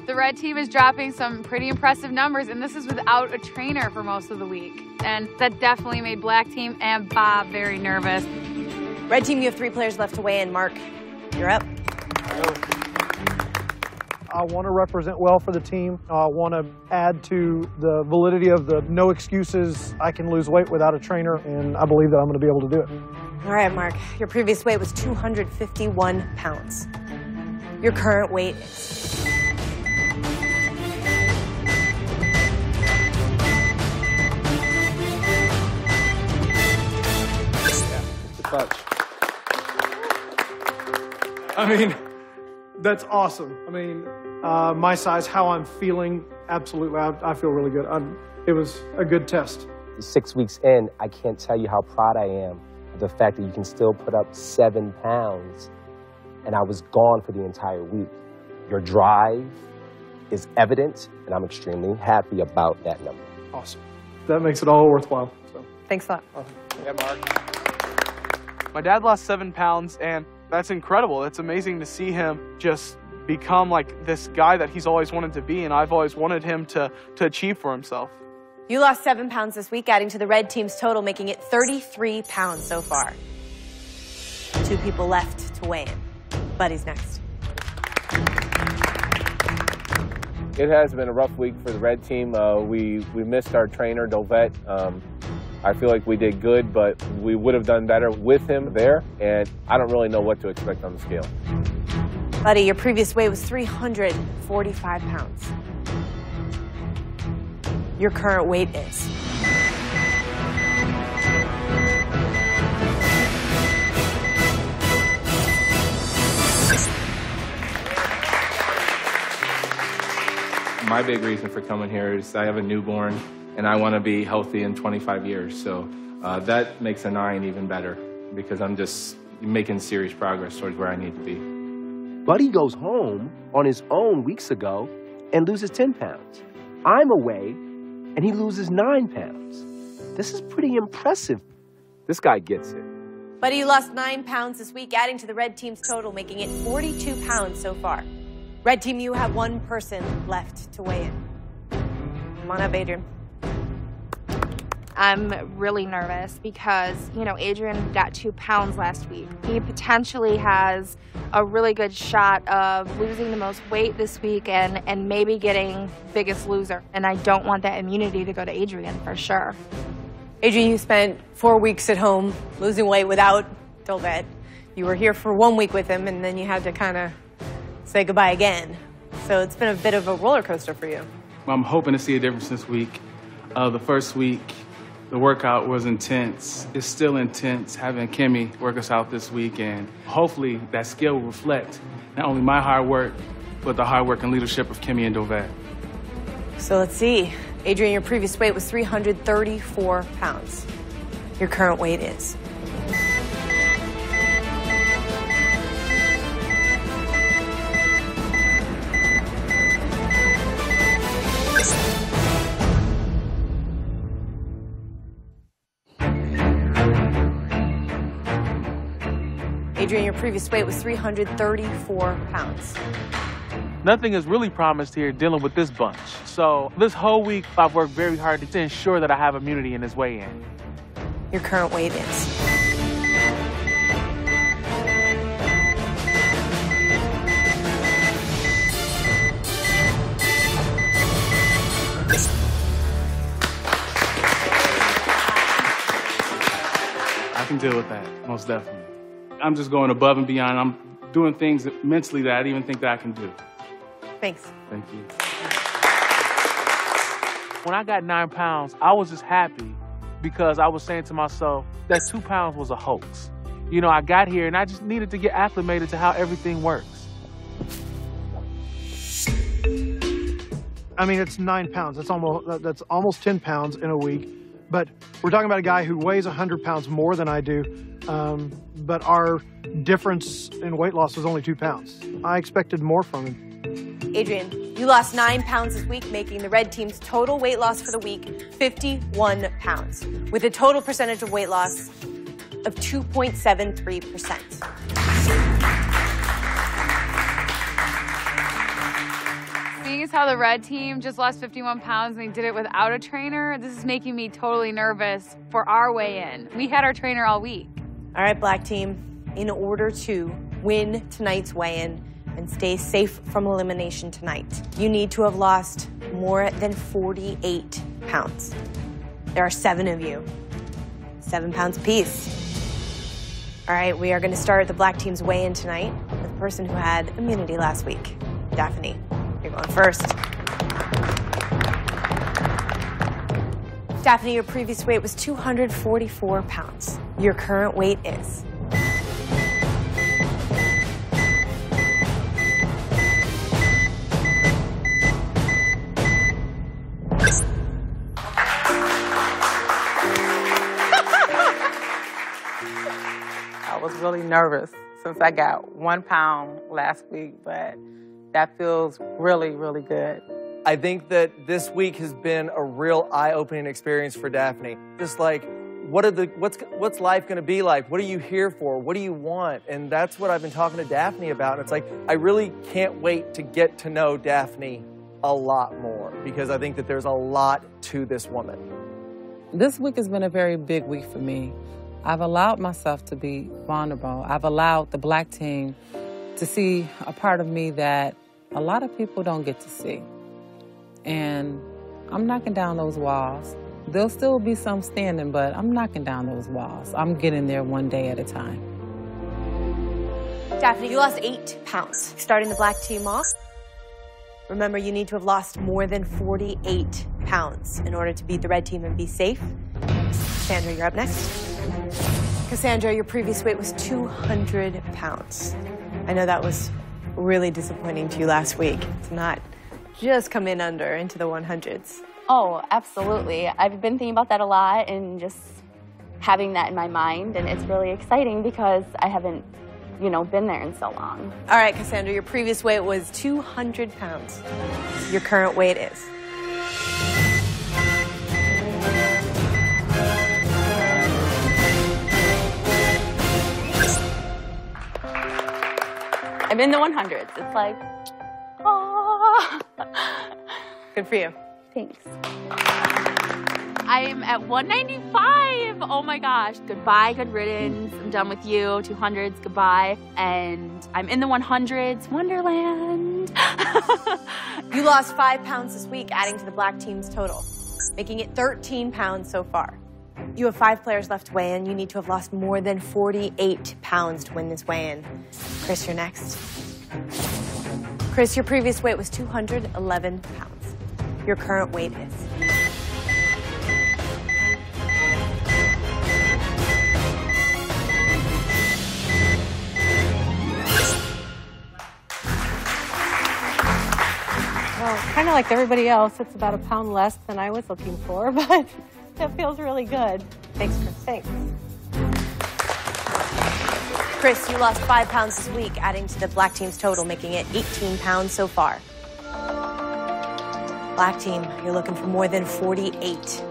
The red team is dropping some pretty impressive numbers, and this is without a trainer for most of the week. And that definitely made black team and Bob very nervous. Red team, you have three players left to weigh in. Mark, you're up. I want to represent well for the team. I want to add to the validity of the no excuses. I can lose weight without a trainer, and I believe that I'm going to be able to do it. All right, Mark, your previous weight was 251 pounds. Your current weight is. The clutch. I mean, that's awesome. I mean, uh, my size, how I'm feeling, absolutely, I, I feel really good. I'm, it was a good test. Six weeks in, I can't tell you how proud I am of the fact that you can still put up seven pounds, and I was gone for the entire week. Your drive is evident, and I'm extremely happy about that number. Awesome. That makes it all worthwhile. So. Thanks a lot. Yeah, Mark. My dad lost seven pounds, and that's incredible. It's amazing to see him just become like this guy that he's always wanted to be, and I've always wanted him to, to achieve for himself. You lost seven pounds this week, adding to the red team's total, making it 33 pounds so far. Two people left to weigh in. Buddy's next. It has been a rough week for the red team. Uh, we we missed our trainer Dolvett. Um, I feel like we did good, but we would have done better with him there, and I don't really know what to expect on the scale. Buddy, your previous weight was 345 pounds. Your current weight is. My big reason for coming here is I have a newborn, and I want to be healthy in 25 years. So uh, that makes a nine even better because I'm just making serious progress towards where I need to be. Buddy goes home on his own weeks ago and loses 10 pounds. I'm away and he loses 9 pounds. This is pretty impressive. This guy gets it. Buddy, you lost nine pounds this week, adding to the red team's total, making it 42 pounds so far. Red team, you have one person left to weigh in. Come on up, Adrian. I'm really nervous because, you know, Adrian got two pounds last week. He potentially has a really good shot of losing the most weight this week and, and maybe getting biggest loser. And I don't want that immunity to go to Adrian for sure. Adrian, you spent four weeks at home losing weight without Dolvett. You were here for one week with him, and then you had to kind of say goodbye again. So it's been a bit of a roller coaster for you. Well, I'm hoping to see a difference this week. Uh, the first week, the workout was intense. It's still intense having Kimmy work us out this weekend. hopefully that skill will reflect not only my hard work, but the hard work and leadership of Kimmy and Dolvett. So let's see. Adrian, your previous weight was 334 pounds. Your current weight is. Adrian, your previous weight was 334 pounds. Nothing is really promised here dealing with this bunch. So this whole week, I've worked very hard to ensure that I have immunity in this weigh-in. Your current weight is. I can deal with that, most definitely. I'm just going above and beyond. I'm doing things that, mentally that I didn't even think that I can do. Thanks. Thank you. When I got nine pounds, I was just happy because I was saying to myself that two pounds was a hoax. You know, I got here and I just needed to get acclimated to how everything works. I mean, it's nine pounds. That's almost that's almost ten pounds in a week. But we're talking about a guy who weighs hundred pounds more than I do. Um, but our difference in weight loss was only two pounds. I expected more from him. Adrian, you lost nine pounds this week, making the red team's total weight loss for the week 51 pounds, with a total percentage of weight loss of 2.73%. Seeing as how the red team just lost 51 pounds and they did it without a trainer, this is making me totally nervous for our weigh-in. We had our trainer all week. All right, black team, in order to win tonight's weigh-in and stay safe from elimination tonight, you need to have lost more than 48 pounds. There are seven of you, seven pounds apiece. All right, we are going to start the black team's weigh-in tonight with the person who had immunity last week, Daphne. You're going first. Daphne, your previous weight was 244 pounds. Your current weight is. I was really nervous since I got one pound last week, but that feels really, really good. I think that this week has been a real eye opening experience for Daphne. Just like what are the what's what's life going to be like? What are you here for? What do you want? And that's what I've been talking to Daphne about. And it's like I really can't wait to get to know Daphne a lot more because I think that there's a lot to this woman. This week has been a very big week for me. I've allowed myself to be vulnerable. I've allowed the black team to see a part of me that a lot of people don't get to see. And I'm knocking down those walls. There'll still be some standing, but I'm knocking down those walls. I'm getting there one day at a time. Daphne, you lost eight pounds starting the black team off. Remember, you need to have lost more than 48 pounds in order to beat the red team and be safe. Cassandra, you're up next. Cassandra, your previous weight was 200 pounds. I know that was really disappointing to you last week to not just come in under into the 100s. Oh, absolutely. I've been thinking about that a lot and just having that in my mind, and it's really exciting because I haven't, you know, been there in so long. All right, Cassandra, your previous weight was 200 pounds. Your current weight is? I'm in the 100s. It's like, oh. Good for you. Thanks. I am at 195. Oh my gosh. Goodbye, good riddance. I'm done with you. 200s, goodbye. And I'm in the 100s, Wonderland. You lost five pounds this week, adding to the black team's total, making it 13 pounds so far. You have five players left to weigh in. You need to have lost more than 48 pounds to win this weigh in. Chris, you're next. Chris, your previous weight was 211 pounds. Your current weight is. Well, kind of like everybody else, it's about a pound less than I was looking for, but that feels really good. Thanks, Chris. Thanks. Chris, you lost five pounds this week, adding to the black team's total, making it 18 pounds so far. Black team, you're looking for more than 48.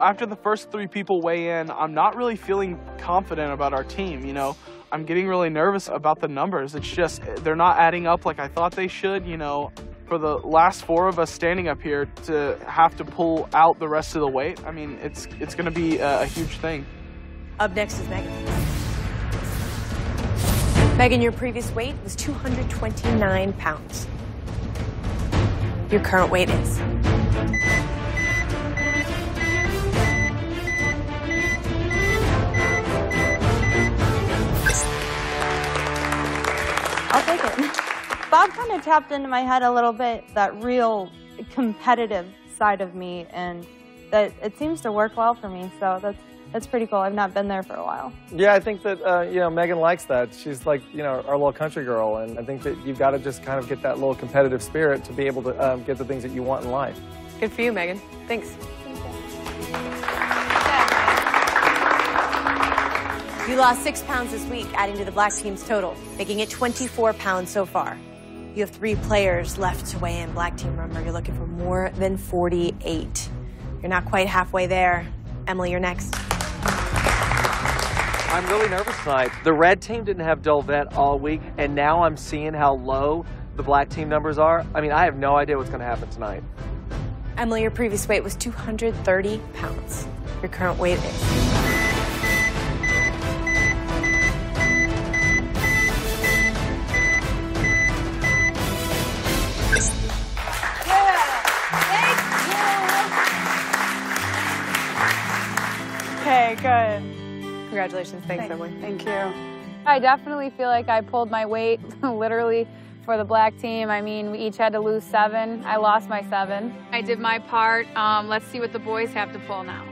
After the first three people weigh in, I'm not really feeling confident about our team, you know. I'm getting really nervous about the numbers. It's just, they're not adding up like I thought they should, you know. For the last four of us standing up here to have to pull out the rest of the weight, I mean, it's, it's going to be a, a huge thing. Up next is Megan. Megan, your previous weight was 229 pounds. Your current weight is. I'll take it. Bob kind of tapped into my head a little bit, that real competitive side of me, and that it seems to work well for me. So that's that's pretty cool. I've not been there for a while. Yeah, I think that uh, you know Megan likes that. She's like you know our little country girl, and I think that you've got to just kind of get that little competitive spirit to be able to um, get the things that you want in life. Good for you, Megan. Thanks. You lost six pounds this week, adding to the black team's total, making it 24 pounds so far. You have three players left to weigh in. Black team, remember, you're looking for more than 48. You're not quite halfway there. Emily, you're next. I'm really nervous tonight. The red team didn't have Dolvett all week, and now I'm seeing how low the black team numbers are. I mean, I have no idea what's going to happen tonight. Emily, your previous weight was 230 pounds. Your current weight is. Okay, good. Congratulations. Thanks, Thank- Emily. Thank you. I definitely feel like I pulled my weight literally for the black team. I mean, we each had to lose seven. I lost my seven. I did my part. Um, let's see what the boys have to pull now.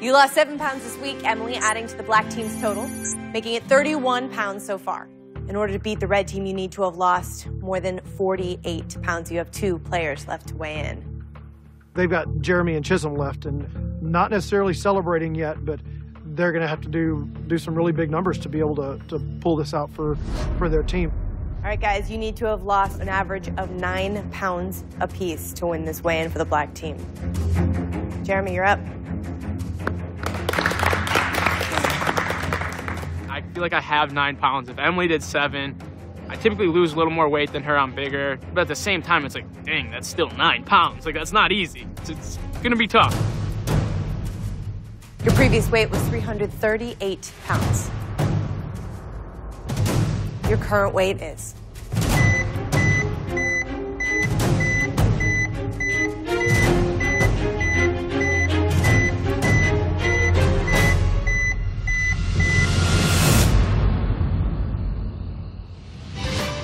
You lost seven pounds this week, Emily, adding to the black team's total, making it 31 pounds so far. In order to beat the red team, you need to have lost more than 48 pounds. You have two players left to weigh in. They've got Jeremy and Chism left, and not necessarily celebrating yet, but they're going to have to do do some really big numbers to be able to, to pull this out for, for their team. All right, guys, you need to have lost an average of nine pounds apiece to win this weigh in for the black team. Jeremy, you're up. I feel like I have nine pounds. If Emily did seven, I typically lose a little more weight than her. I'm bigger. But at the same time, it's like, dang, that's still nine pounds. Like, that's not easy. It's, it's gonna be tough. Your previous weight was 338 pounds. Your current weight is.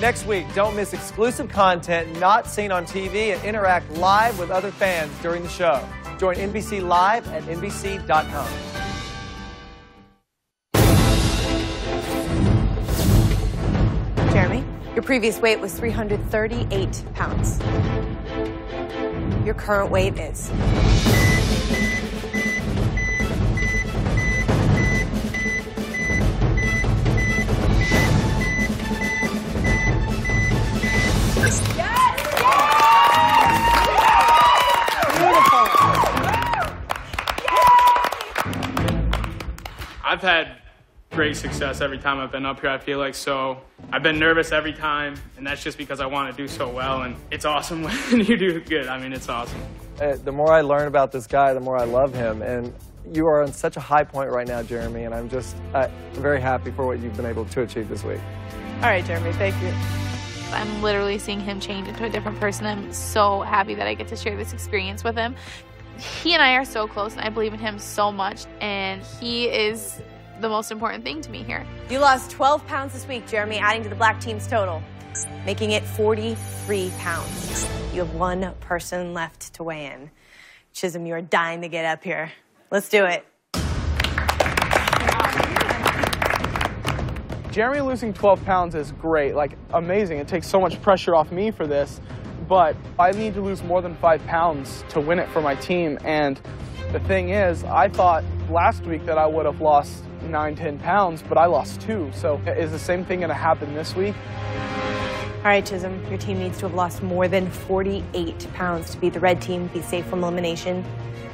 Next week, don't miss exclusive content not seen on TV and interact live with other fans during the show. Join NBC Live at NBC.com. Jeremy, your previous weight was 338 pounds. Your current weight is. I've had great success every time I've been up here, I feel like. So I've been nervous every time, and that's just because I want to do so well. And it's awesome when you do good. I mean, it's awesome. Uh, the more I learn about this guy, the more I love him. And you are on such a high point right now, Jeremy, and I'm just uh, very happy for what you've been able to achieve this week. All right, Jeremy, thank you. I'm literally seeing him change into a different person. I'm so happy that I get to share this experience with him. He and I are so close, and I believe in him so much, and he is the most important thing to me here. You lost 12 pounds this week, Jeremy, adding to the black team's total, making it 43 pounds. You have one person left to weigh in. Chism, you are dying to get up here. Let's do it. Jeremy losing 12 pounds is great, like amazing. It takes so much pressure off me for this, but I need to lose more than five pounds to win it for my team. And the thing is, I thought last week that I would have lost nine, 10 pounds, but I lost two. So is the same thing going to happen this week? All right, Chism, your team needs to have lost more than 48 pounds to beat the red team, be safe from elimination,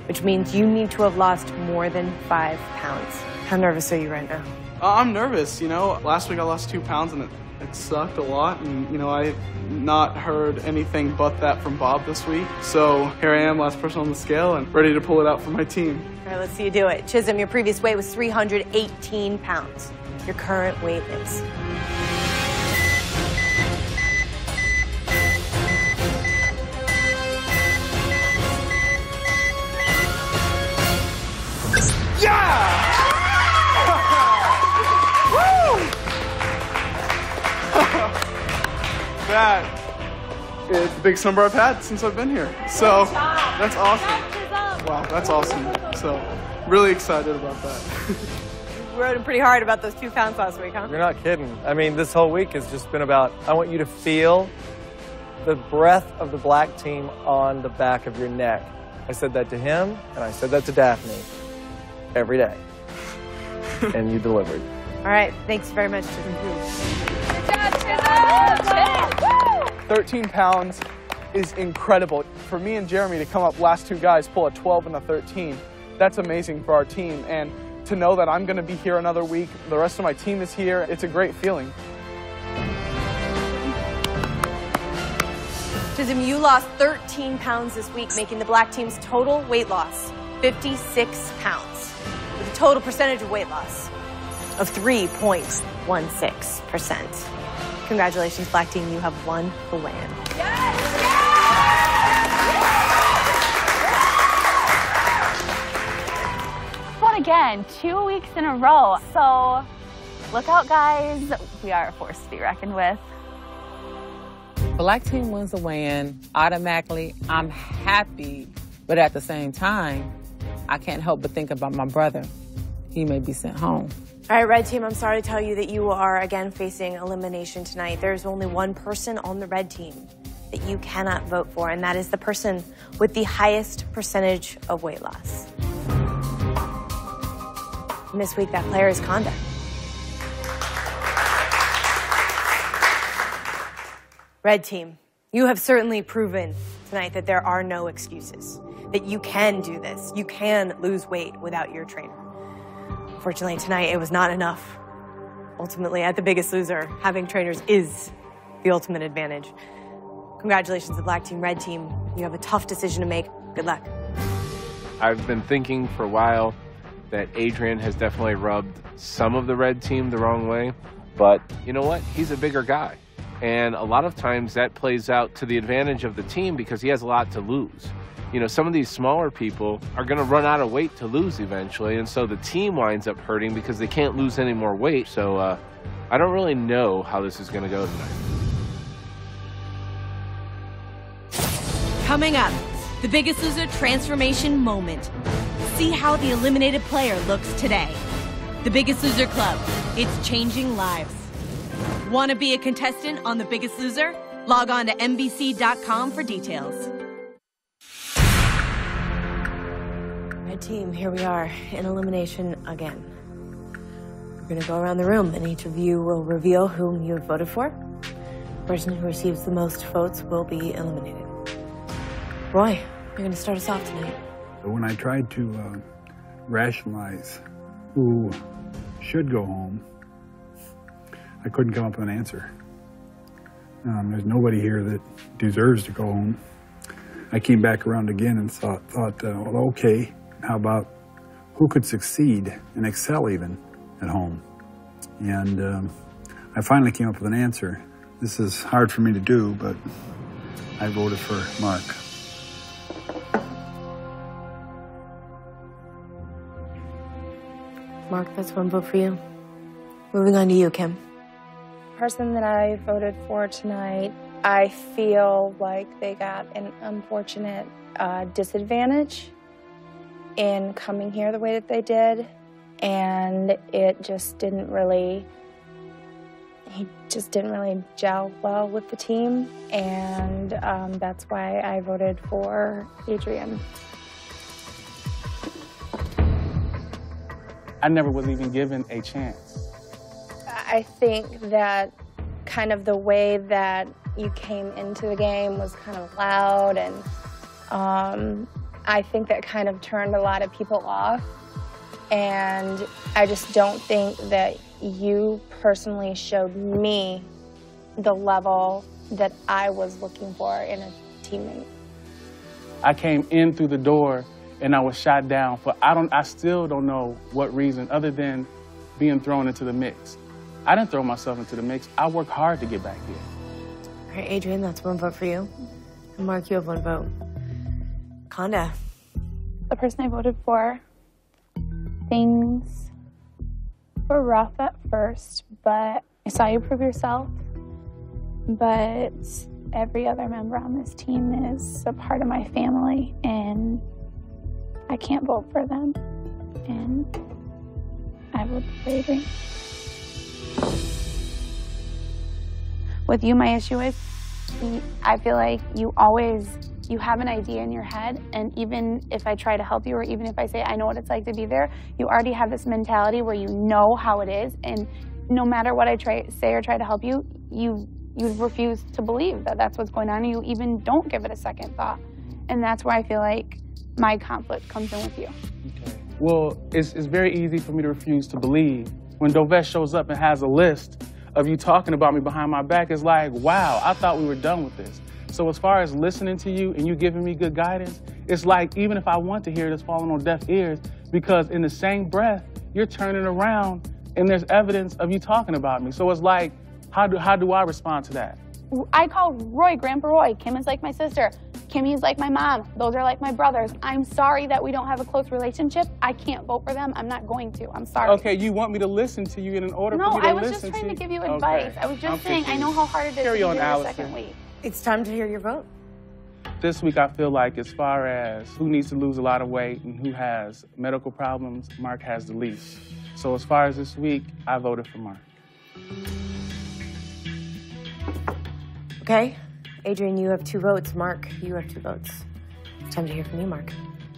which means you need to have lost more than five pounds. How nervous are you right now? Uh, I'm nervous, you know. Last week I lost two pounds and it, sucked a lot. And, you know, I've not heard anything but that from Bob this week. So here I am, last person on the scale, and ready to pull it out for my team. All right, let's see you do it. Chism, your previous weight was 318 pounds. Your current weight is. That is the biggest number I've had since I've been here. So that's awesome. Wow, that's awesome. So really excited about that. You rode him pretty hard about those two pounds last week, huh? You're not kidding. I mean, this whole week has just been about I want you to feel the breath of the black team on the back of your neck. I said that to him, and I said that to Daphne every day. and you delivered. All right, thanks very much, Chism. 13 pounds is incredible. For me and Jeremy to come up last two guys, pull a 12 and a 13, that's amazing for our team. And to know that I'm going to be here another week, the rest of my team is here, it's a great feeling. Chism, you lost 13 pounds this week, making the black team's total weight loss 56 pounds, with a total percentage of weight loss of 3.16%. Congratulations, black team, you have won the win. Won again, two weeks in a row. So look out, guys. We are a force to be reckoned with. Black team wins a win. Automatically, I'm happy. But at the same time, I can't help but think about my brother. He may be sent home. All right, red team, I'm sorry to tell you that you are again facing elimination tonight. There's only one person on the red team that you cannot vote for, and that is the person with the highest percentage of weight loss. And this week, that player is Conda. Red team, you have certainly proven tonight that there are no excuses, that you can do this. You can lose weight without your trainer. Unfortunately, tonight it was not enough. ultimately, at The Biggest Loser, having trainers is the ultimate advantage. Congratulations, the black team, red team. You have a tough decision to make. Good luck. I've been thinking for a while that Adrian has definitely rubbed some of the red team the wrong way. But you know what? He's a bigger guy. And a lot of times that plays out to the advantage of the team because he has a lot to lose. You know, some of these smaller people are going to run out of weight to lose eventually. And so the team winds up hurting because they can't lose any more weight. So uh, I don't really know how this is going to go tonight. Coming up, the biggest loser transformation moment. See how the eliminated player looks today. The Biggest Loser Club. It's changing lives. Want to be a contestant on The Biggest Loser? Log on to NBC.com for details. Team, here we are in elimination again. We're to go around the room, and each of you will reveal whom you have voted for. The person who receives the most votes will be eliminated. Roy, you're to start us off tonight. When I tried to uh, rationalize who should go home, I couldn't come up with an answer. Um, there's nobody here that deserves to go home. I came back around again and thought, thought uh, well, okay, how about who could succeed and excel even at home? And um, I finally came up with an answer. This is hard for me to do, but I voted for Mark. Mark, that's one vote for you. Moving on to you, Kim. person that I voted for tonight, I feel like they got an unfortunate uh, disadvantage in coming here the way that they did, and it just didn't really. He just didn't really gel well with the team, and um, that's why I voted for Adrian. I never was even given a chance. I think that kind of the way that you came into the game was kind of loud, and um, I think that kind of turned a lot of people off. And I just don't think that you personally showed me the level that I was looking for in a teammate. I came in through the door and I was shot down for I don't I still don't know what reason other than being thrown into the mix. I didn't throw myself into the mix. I worked hard to get back here. All right, Adrian, that's one vote for you. And Mark, you have one vote. Conda. The person I voted for, things were rough at first, but I saw you prove yourself. But every other member on this team is a part of my family, and I can't vote for them. And I vote for Adrian. With you, my issue is I feel like you always you have an idea in your head and even if I try to help you or even if I say I know what it's like to be there, you already have this mentality where you know how it is and no matter what I try say or try to help you, you you refuse to believe that that's what's going on and you even don't give it a second thought. And that's where I feel like my conflict comes in with you. Well, it's, it's very easy for me to refuse to believe. When Dolvett shows up and has a list of you talking about me behind my back, it's like, wow, I thought we were done with this. So as far as listening to you and you giving me good guidance, it's like even if I want to hear it, it's falling on deaf ears because in the same breath, you're turning around and there's evidence of you talking about me. So it's like, how do, how do I respond to that? I call Roy Grandpa Roy. Kim is like my sister. Kimmy is like my mom. Those are like my brothers. I'm sorry that we don't have a close relationship. I can't vote for them. I'm not going to. I'm sorry. Okay, you want me to listen to you in an order No, for me to I was just trying to give you Okay. advice. I was just I'm saying, I know how hard it is Carry to on, do the Alison. second week. It's time to hear your vote. This week, I feel like as far as who needs to lose a lot of weight and who has medical problems, Mark has the least. So as far as this week, I voted for Mark. Okay. Adrian, you have two votes. Mark, you have two votes. Time to hear from you, Mark.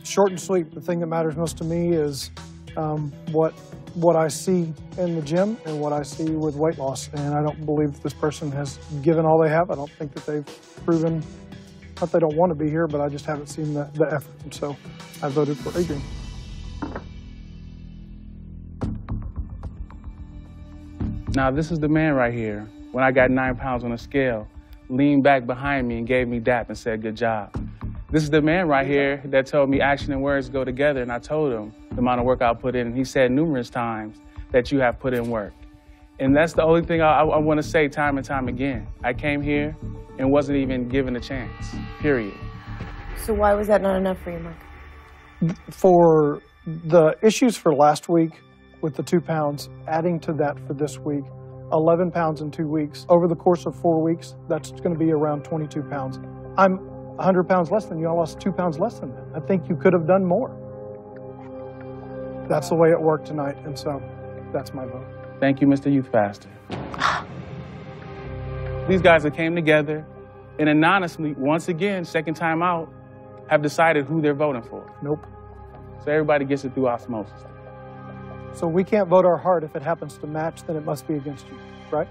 Short and sweet. The thing that matters most to me is um, what what I see in the gym and what I see with weight loss. And I don't believe this person has given all they have. I don't think that they've proven that they don't want to be here, but I just haven't seen the, the effort. And so I voted for Adrian. Now, this is the man right here. When I got nine pounds on a scale, leaned back behind me and gave me dap and said, good job. This is the man right here that told me action and words go together, and I told him the amount of work I put in, and he said numerous times that you have put in work. And that's the only thing I, I, I want to say time and time again. I came here and wasn't even given a chance, period. So why was that not enough for you, Mark? For the issues for last week with the two pounds, adding to that for this week, 11 pounds in two weeks. Over the course of four weeks, that's going to be around 22 pounds. I'm 100 pounds less than you. I lost two pounds less than that. I think you could have done more. That's the way it worked tonight, and so that's my vote. Thank you, Mr. Youth Pastor. These guys that came together and anonymously, once again, second time out, have decided who they're voting for. Nope. So everybody gets it through osmosis. So we can't vote our heart. If it happens to match, then it must be against you, right?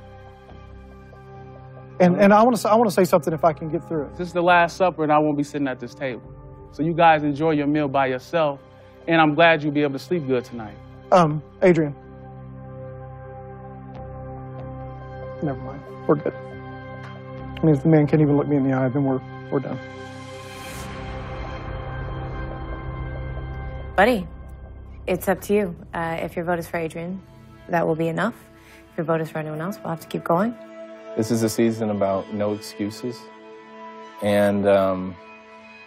And and I want to I want to say something if I can get through it. This is the Last Supper, and I won't be sitting at this table. So you guys enjoy your meal by yourself, and I'm glad you'll be able to sleep good tonight. Um, Adrian. Never mind. We're good. I mean, if the man can't even look me in the eye, then we're we're done. Buddy, it's up to you. Uh, if your vote is for Adrian, that will be enough. If your vote is for anyone else, we'll have to keep going. This is a season about no excuses. And um,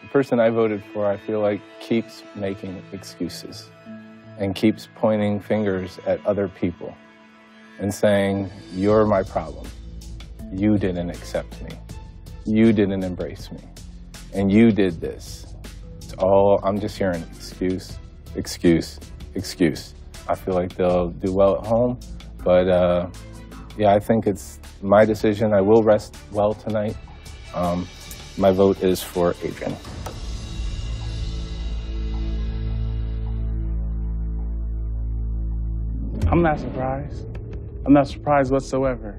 the person I voted for, I feel like, keeps making excuses and keeps pointing fingers at other people and saying, You're my problem. You didn't accept me. You didn't embrace me. And you did this. It's all, I'm just hearing excuse, excuse, excuse. I feel like they'll do well at home, but uh, yeah, I think it's my decision. I will rest well tonight. Um, my vote is for Adrian. I'm not surprised. I'm not surprised whatsoever.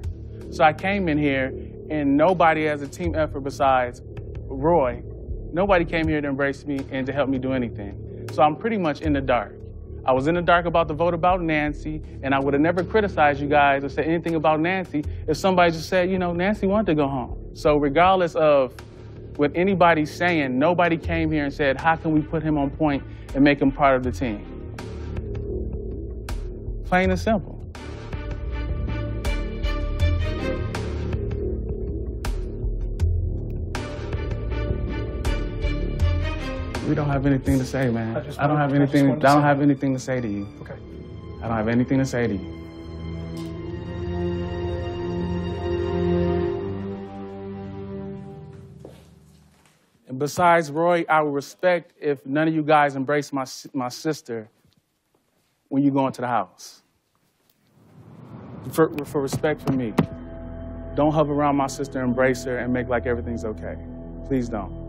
So I came in here, and nobody as a team effort besides Roy, nobody came here to embrace me and to help me do anything. So I'm pretty much in the dark. I was in the dark about the vote about Nancy, and I would have never criticized you guys or said anything about Nancy if somebody just said, you know, Nancy wanted to go home. So regardless of what anybody's saying, nobody came here and said, how can we put him on point and make him part of the team? Plain and simple. We don't have anything to say, man. I just I don't have I anything. I, to don't say- have anything to say to you. Okay. I don't have anything to say to you. And besides Roy, I would respect if none of you guys embrace my my sister when you go into the house. For, for respect for me, don't hover around my sister, embrace her, and make like everything's okay. Please don't.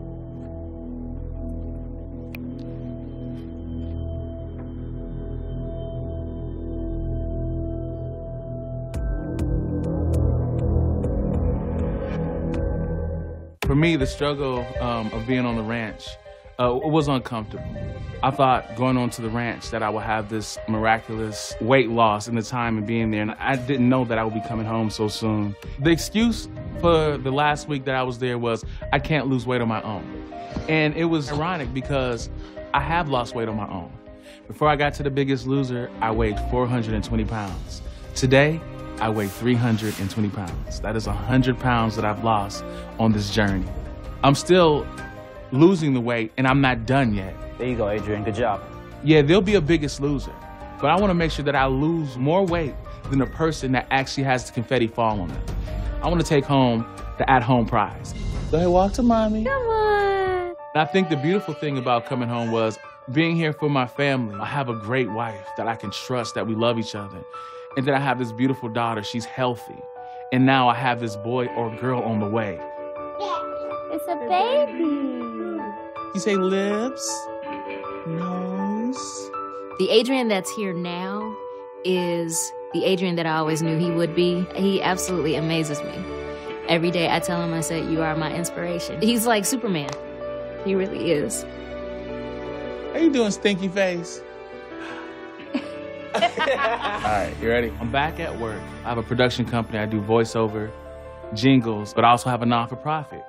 Me, the struggle um, of being on the ranch uh, was uncomfortable. I thought going on to the ranch that I would have this miraculous weight loss in the time of being there, and I didn't know that I would be coming home so soon. The excuse for the last week that I was there was I can't lose weight on my own. And it was ironic because I have lost weight on my own. Before I got to the biggest loser, I weighed 420 pounds. Today, I weigh 320 pounds. That is 100 pounds that I've lost on this journey. I'm still losing the weight and I'm not done yet. There you go, Adrian. Good job. Yeah, they'll be a biggest loser. But I want to make sure that I lose more weight than the person that actually has the confetti fall on them. I want to take home the at home prize. Go ahead, walk to mommy. Come on. I think the beautiful thing about coming home was being here for my family. I have a great wife that I can trust, that we love each other. And then I have this beautiful daughter. She's healthy. And now I have this boy or girl on the way. It's a baby. You say lips, nose. The Adrian that's here now is the Adrian that I always knew he would be. He absolutely amazes me. Every day I tell him, I said, You are my inspiration. He's like Superman. He really is. How you doing, stinky face? All right, you ready? I'm back at work. I have a production company. I do voiceover, jingles, but I also have a non for profit.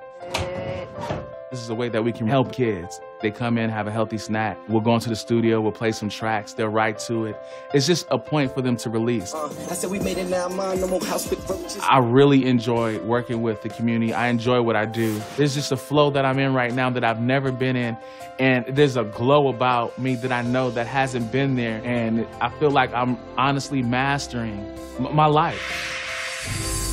This is a way that we can help kids. They come in, have a healthy snack. We'll go into the studio, we'll play some tracks, they'll write to it. It's just a point for them to release. Uh, I said we made it now, man. No more house with roaches. I really enjoy working with the community. I enjoy what I do. There's just a flow that I'm in right now that I've never been in. And there's a glow about me that I know that hasn't been there. And I feel like I'm honestly mastering m- my life.